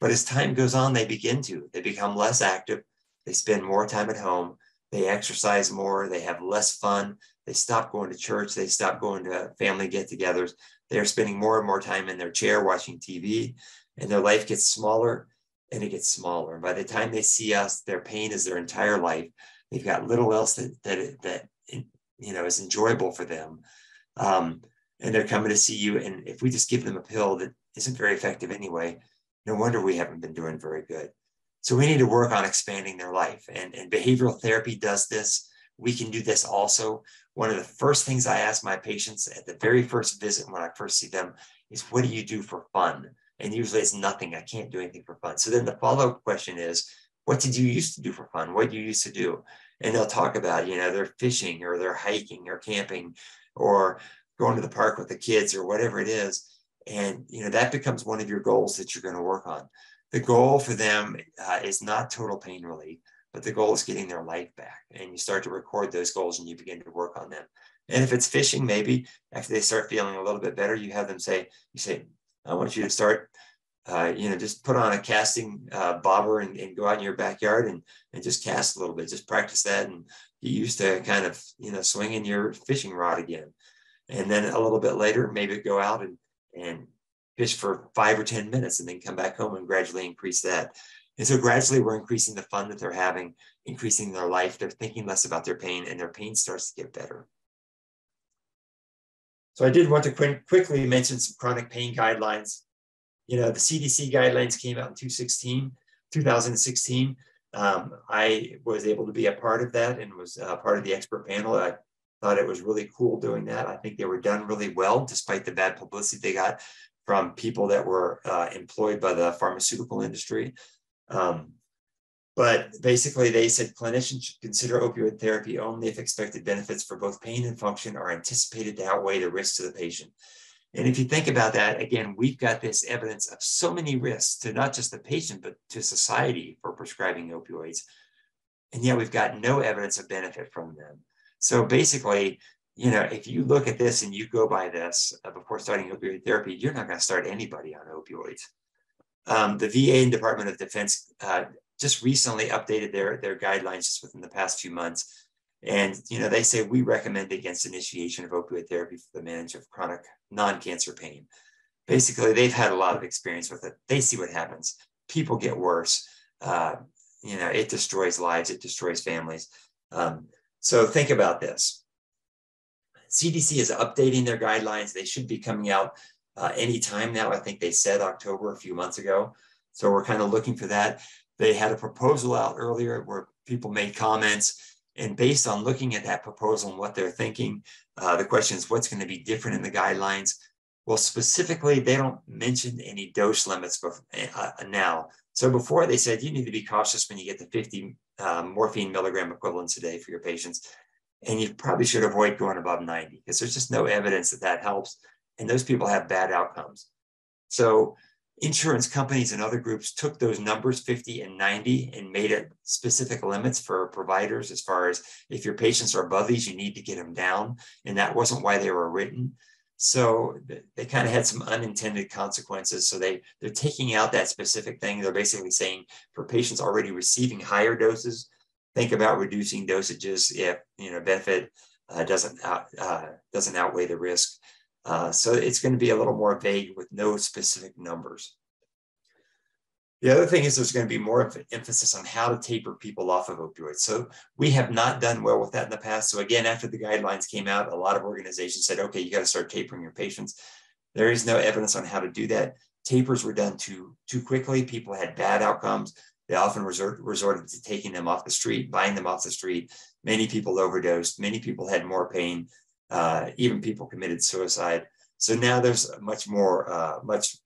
Speaker 2: But as time goes on, they begin to. They become less active. They spend more time at home. They exercise more. They have less fun. They stop going to church. They stop going to family get togethers. They're spending more and more time in their chair watching TV, and their life gets smaller and it gets smaller. And by the time they see us, their pain is their entire life. They've got little else that that that you know is enjoyable for them, um, and they're coming to see you. And if we just give them a pill that isn't very effective anyway, no wonder we haven't been doing very good. So we need to work on expanding their life, and and behavioral therapy does this. We can do this also. One of the first things I ask my patients at the very first visit when I first see them is, "What do you do for fun?" And usually it's nothing. I can't do anything for fun. So then the follow up question is, what did you used to do for fun? What do you used to do? And they'll talk about, you know, they're fishing or they're hiking or camping or going to the park with the kids or whatever it is. And, you know, that becomes one of your goals that you're going to work on. The goal for them uh, is not total pain relief, but the goal is getting their life back. And you start to record those goals and you begin to work on them. And if it's fishing, maybe after they start feeling a little bit better, you have them say, you say, I want you to start, uh, you know, just put on a casting uh, bobber and, and, go out in your backyard and, and just cast a little bit. Just practice that and get used to kind of, you know, swinging your fishing rod again. And then a little bit later, maybe go out and, and fish for five or 10 minutes and then come back home and gradually increase that. And so gradually we're increasing the fun that they're having, increasing their life. They're thinking less about their pain and their pain starts to get better. So I did want to qu quickly mention some chronic pain guidelines. You know, the CDC guidelines came out in 2016, 2016. Um, I was able to be a part of that and was uh, part of the expert panel. I thought it was really cool doing that. I think they were done really well, despite the bad publicity they got from people that were uh, employed by the pharmaceutical industry. Um, but basically, they said clinicians should consider opioid therapy only if expected benefits for both pain and function are anticipated to outweigh the risks to the patient. And if you think about that, again, we've got this evidence of so many risks to not just the patient, but to society for prescribing opioids. And yet we've got no evidence of benefit from them. So basically, you know, if you look at this and you go by this uh, before starting opioid therapy, you're not going to start anybody on opioids. Um, the VA and Department of Defense uh, just recently updated their, their guidelines just within the past few months. And, you know, they say we recommend against initiation of opioid therapy for the management of chronic non-cancer pain. Basically, they've had a lot of experience with it. They see what happens. People get worse. Uh, you know, it destroys lives. It destroys families. Um, so think about this. CDC is updating their guidelines. They should be coming out uh, anytime now. I think they said October a few months ago. So we're kind of looking for that. They had a proposal out earlier where people made comments. And based on looking at that proposal and what they're thinking, uh, the question is what's going to be different in the guidelines? Well, specifically, they don't mention any dose limits before, uh, now. So before they said you need to be cautious when you get the 50 uh, morphine milligram equivalents a day for your patients. And you probably should avoid going above 90 because there's just no evidence that that helps. And those people have bad outcomes. So insurance companies and other groups took those numbers 50 and 90 and made it specific limits for providers as far as if your patients are above these you need to get them down. And that wasn't why they were written. So they kind of had some unintended consequences. So they they're taking out that specific thing. They're basically saying for patients already receiving higher doses think about reducing dosages if you know benefit uh, doesn't out, uh, doesn't outweigh the risk uh, so it's going to be a little more vague with no specific numbers. The other thing is there's going to be more emphasis on how to taper people off of opioids. So we have not done well with that in the past. So again, after the guidelines came out, a lot of organizations said, okay, you got to start tapering your patients. There is no evidence on how to do that. Tapers were done too, too quickly. People had bad outcomes. They often resort, resorted to taking them off the street, buying them off the street. Many people overdosed. Many people had more pain uh, even people committed suicide. So now there's a much more, uh, much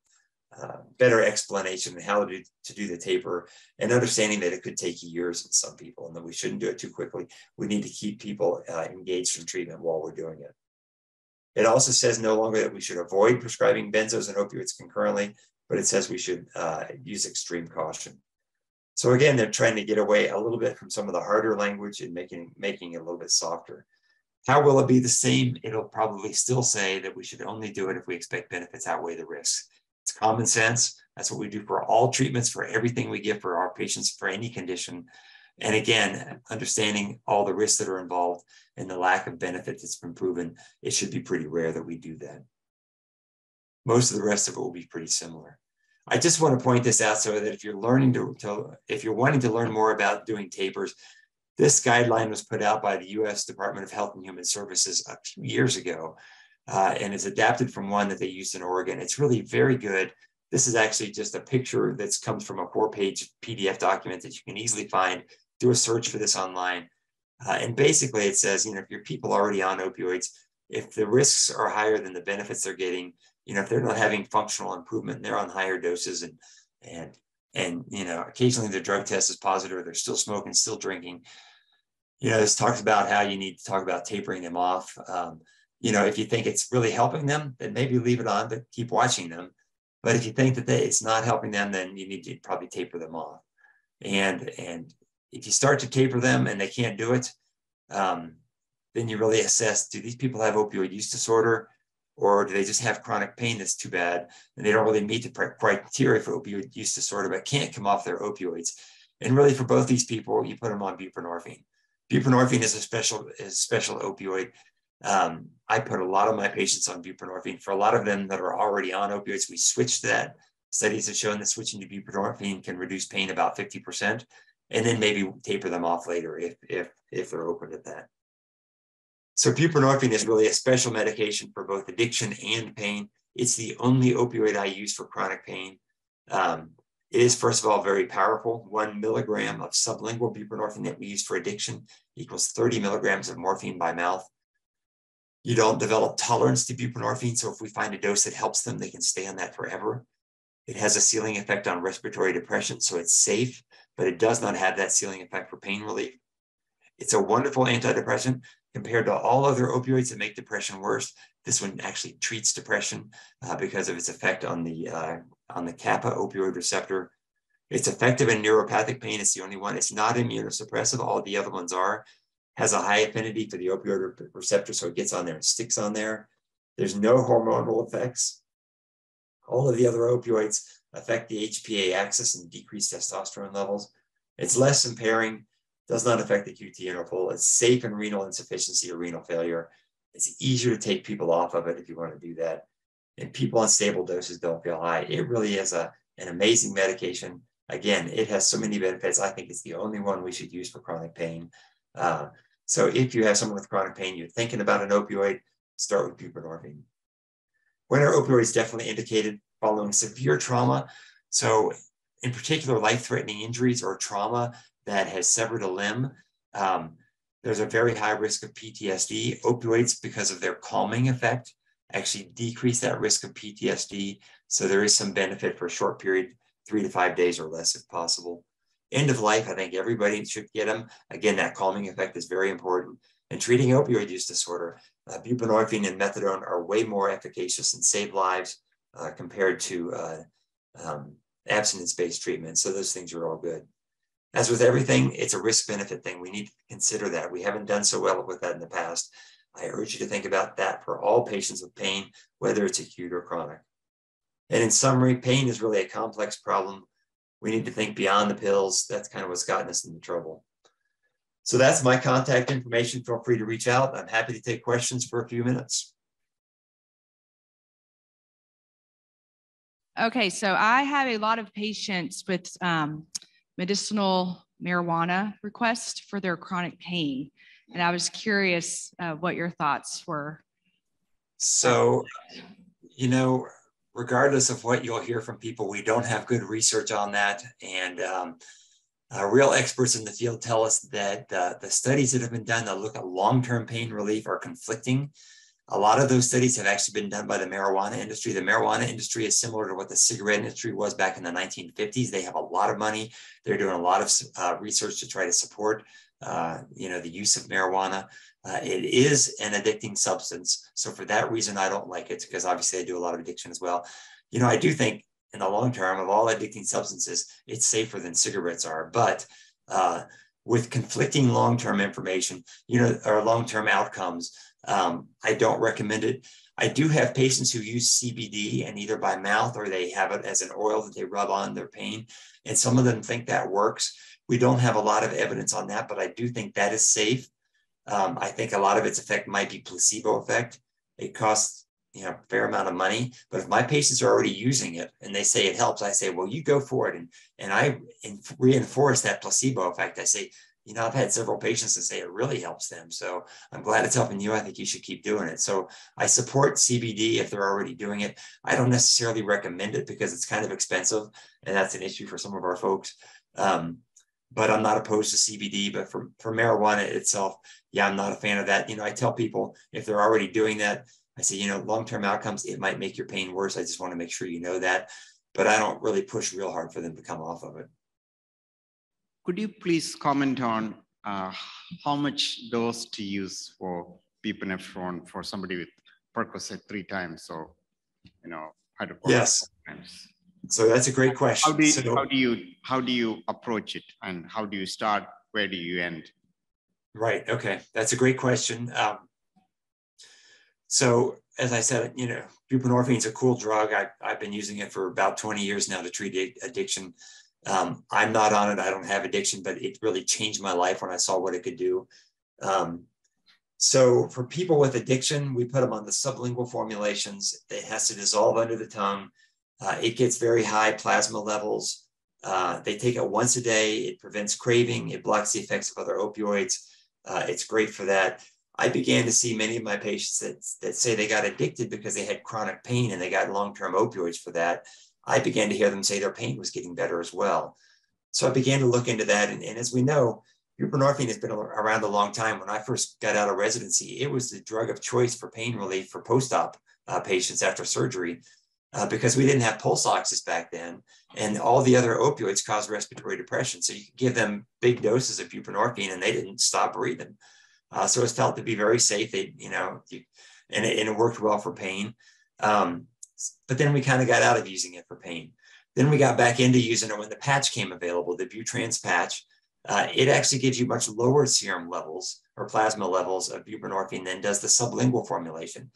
Speaker 2: uh, better explanation of how to do, to do the taper and understanding that it could take years in some people and that we shouldn't do it too quickly. We need to keep people uh, engaged in treatment while we're doing it. It also says no longer that we should avoid prescribing benzos and opioids concurrently, but it says we should uh, use extreme caution. So again, they're trying to get away a little bit from some of the harder language and making, making it a little bit softer. How will it be the same? It'll probably still say that we should only do it if we expect benefits outweigh the risks. It's common sense. That's what we do for all treatments, for everything we give for our patients for any condition. And again, understanding all the risks that are involved and the lack of benefit that's been proven, it should be pretty rare that we do that. Most of the rest of it will be pretty similar. I just want to point this out so that if you're learning to, to if you're wanting to learn more about doing tapers, this guideline was put out by the US Department of Health and Human Services a few years ago, uh, and it's adapted from one that they used in Oregon. It's really very good. This is actually just a picture that comes from a four page PDF document that you can easily find. Do a search for this online. Uh, and basically, it says, you know, if your people are already on opioids, if the risks are higher than the benefits they're getting, you know, if they're not having functional improvement, they're on higher doses and and and you know, occasionally the drug test is positive, or they're still smoking, still drinking, you know, this talks about how you need to talk about tapering them off. Um, you know, if you think it's really helping them, then maybe leave it on, but keep watching them. But if you think that they, it's not helping them, then you need to probably taper them off. And and if you start to taper them and they can't do it, um, then you really assess: Do these people have opioid use disorder, Or do they just have chronic pain that's too bad and they don't really meet the criteria for opioid use disorder, but can't come off their opioids? And really, for both these people, you put them on buprenorphine. Buprenorphine is a special is special opioid. Um, I put a lot of my patients on buprenorphine. For a lot of them that are already on opioids, we switched that. Studies have shown that switching to buprenorphine can reduce pain about 50%, and then maybe taper them off later if, if, if they're open to that. So buprenorphine is really a special medication for both addiction and pain. It's the only opioid I use for chronic pain. Um, it is, first of all, very powerful. One milligram of sublingual buprenorphine that we use for addiction equals 30 milligrams of morphine by mouth. You don't develop tolerance to buprenorphine. So if we find a dose that helps them, they can stay on that forever. It has a ceiling effect on respiratory depression, so it's safe, but it does not have that ceiling effect for pain relief. It's a wonderful antidepressant compared to all other opioids that make depression worse. This one actually treats depression uh, because of its effect on the uh, on the kappa opioid receptor. It's effective in neuropathic pain. It's the only one. It's not immunosuppressive. All the other ones are. Has a high affinity for the opioid receptor, so it gets on there and sticks on there. There's no hormonal effects. All of the other opioids affect the HPA axis and decrease testosterone levels. It's less impairing, does not affect the QT interval. It's safe in renal insufficiency or renal failure. It's easier to take people off of it if you want to do that and people on stable doses don't feel high. It really is a, an amazing medication. Again, it has so many benefits. I think it's the only one we should use for chronic pain. Uh, so if you have someone with chronic pain, you're thinking about an opioid, start with buprenorphine. When are opioids definitely indicated following severe trauma? So in particular, life-threatening injuries or trauma that has severed a limb, um, there's a very high risk of PTSD. Opioids, because of their calming effect, actually decrease that risk of PTSD. So there is some benefit for a short period, three to five days or less if possible. End of life, I think everybody should get them. Again, that calming effect is very important. And treating opioid use disorder, uh, buprenorphine and methadone are way more efficacious and save lives uh, compared to uh, um, abstinence-based treatment. So those things are all good. As with everything, it's a risk benefit thing. We need to consider that. We haven't done so well with that in the past. I urge you to think about that for all patients with pain, whether it's acute or chronic. And in summary, pain is really a complex problem. We need to think beyond the pills. That's kind of what's gotten us into trouble. So that's my contact information. Feel free to reach out. I'm happy to take questions for a few minutes.
Speaker 4: Okay, so I have a lot of patients with um, medicinal marijuana request for their chronic pain. And I was curious uh, what your thoughts were.
Speaker 2: So, you know, regardless of what you'll hear from people, we don't have good research on that. And um, uh, real experts in the field tell us that uh, the studies that have been done that look at long term pain relief are conflicting. A lot of those studies have actually been done by the marijuana industry. The marijuana industry is similar to what the cigarette industry was back in the 1950s. They have a lot of money. They're doing a lot of uh, research to try to support uh, you know, the use of marijuana. Uh, it is an addicting substance. So for that reason, I don't like it because obviously I do a lot of addiction as well. You know, I do think in the long term of all addicting substances, it's safer than cigarettes are. But uh, with conflicting long-term information, you know, or long-term outcomes, um, I don't recommend it. I do have patients who use CBD and either by mouth or they have it as an oil that they rub on their pain. And some of them think that works. We don't have a lot of evidence on that, but I do think that is safe. Um, I think a lot of its effect might be placebo effect. It costs you know a fair amount of money, but if my patients are already using it and they say it helps, I say, well, you go for it, and and I reinforce that placebo effect. I say, you know, I've had several patients that say it really helps them. So I'm glad it's helping you. I think you should keep doing it. So I support CBD if they're already doing it. I don't necessarily recommend it because it's kind of expensive, and that's an issue for some of our folks. Um, but I'm not opposed to CBD. But for, for marijuana itself, yeah, I'm not a fan of that. You know, I tell people if they're already doing that, I say, you know, long term outcomes, it might make your pain worse. I just want to make sure you know that. But I don't really push real hard for them to come off of it.
Speaker 5: Could you please comment on uh, how much dose to use for buprenorphine for somebody with Percocet three times or, you know, hydrochloric
Speaker 2: yes. times? So that's a great question.
Speaker 5: How do, you,
Speaker 2: so,
Speaker 5: how do you how do you approach it, and how do you start? Where do you end?
Speaker 2: Right. Okay, that's a great question. Um, so as I said, you know, buprenorphine is a cool drug. I, I've been using it for about 20 years now to treat addiction. Um, I'm not on it. I don't have addiction, but it really changed my life when I saw what it could do. Um, so for people with addiction, we put them on the sublingual formulations. It has to dissolve under the tongue. Uh, it gets very high plasma levels. Uh, they take it once a day. It prevents craving. It blocks the effects of other opioids. Uh, it's great for that. I began to see many of my patients that, that say they got addicted because they had chronic pain and they got long-term opioids for that. I began to hear them say their pain was getting better as well. So I began to look into that. And, and as we know, buprenorphine has been around a long time. When I first got out of residency, it was the drug of choice for pain relief for post-op uh, patients after surgery uh, because we didn't have pulse oxes back then. And all the other opioids caused respiratory depression. So you could give them big doses of buprenorphine and they didn't stop breathing. Uh, so it's felt to be very safe. They, you know, you, and, it, and it worked well for pain. Um, but then we kind of got out of using it for pain. Then we got back into using it when the patch came available, the Butrans patch. Uh, it actually gives you much lower serum levels or plasma levels of buprenorphine than does the sublingual formulation.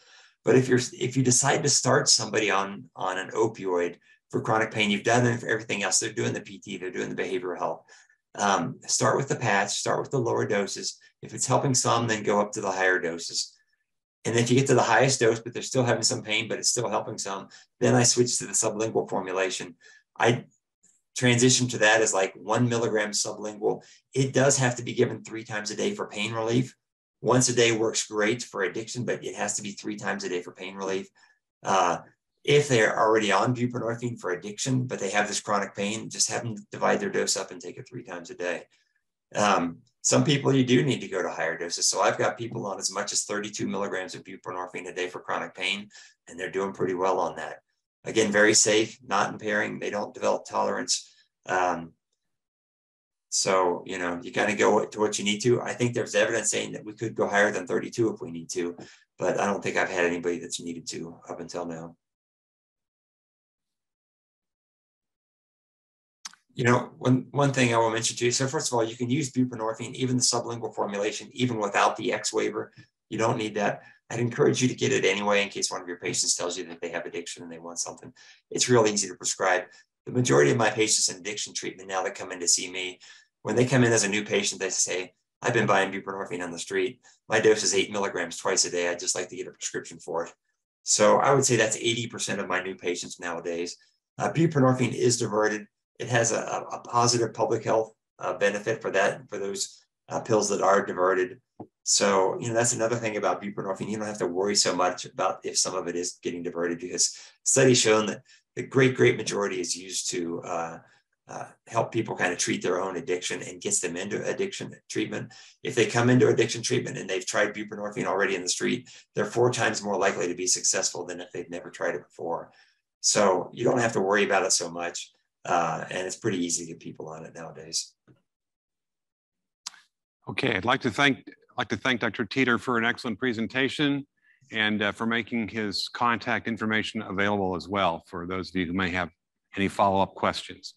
Speaker 2: But if you're if you decide to start somebody on on an opioid for chronic pain, you've done it for everything else. They're doing the PT, they're doing the behavioral health. Um, start with the patch, start with the lower doses. If it's helping some, then go up to the higher doses. And if you get to the highest dose, but they're still having some pain, but it's still helping some, then I switch to the sublingual formulation. I transition to that as like one milligram sublingual. It does have to be given three times a day for pain relief. Once a day works great for addiction, but it has to be three times a day for pain relief. Uh, if they're already on buprenorphine for addiction, but they have this chronic pain, just have them divide their dose up and take it three times a day. Um, some people you do need to go to higher doses. So I've got people on as much as 32 milligrams of buprenorphine a day for chronic pain, and they're doing pretty well on that. Again, very safe, not impairing. They don't develop tolerance. Um, so, you know, you kind of go to what you need to. I think there's evidence saying that we could go higher than 32 if we need to, but I don't think I've had anybody that's needed to up until now. You know, one, one thing I will mention to you. So first of all, you can use buprenorphine, even the sublingual formulation, even without the X waiver. You don't need that. I'd encourage you to get it anyway in case one of your patients tells you that they have addiction and they want something. It's real easy to prescribe. The majority of my patients in addiction treatment now that come in to see me, when they come in as a new patient, they say, I've been buying buprenorphine on the street. My dose is eight milligrams twice a day. I'd just like to get a prescription for it. So I would say that's 80% of my new patients nowadays. Uh, buprenorphine is diverted it has a, a positive public health uh, benefit for that for those uh, pills that are diverted. So you know that's another thing about buprenorphine. You don't have to worry so much about if some of it is getting diverted because studies shown that the great great majority is used to uh, uh, help people kind of treat their own addiction and gets them into addiction treatment. If they come into addiction treatment and they've tried buprenorphine already in the street, they're four times more likely to be successful than if they've never tried it before. So you don't have to worry about it so much. Uh, and it's pretty easy to get people on it nowadays.
Speaker 3: Okay, I'd like to thank like to thank Dr. Teater for an excellent presentation and uh, for making his contact information available as well for those of you who may have any follow-up questions.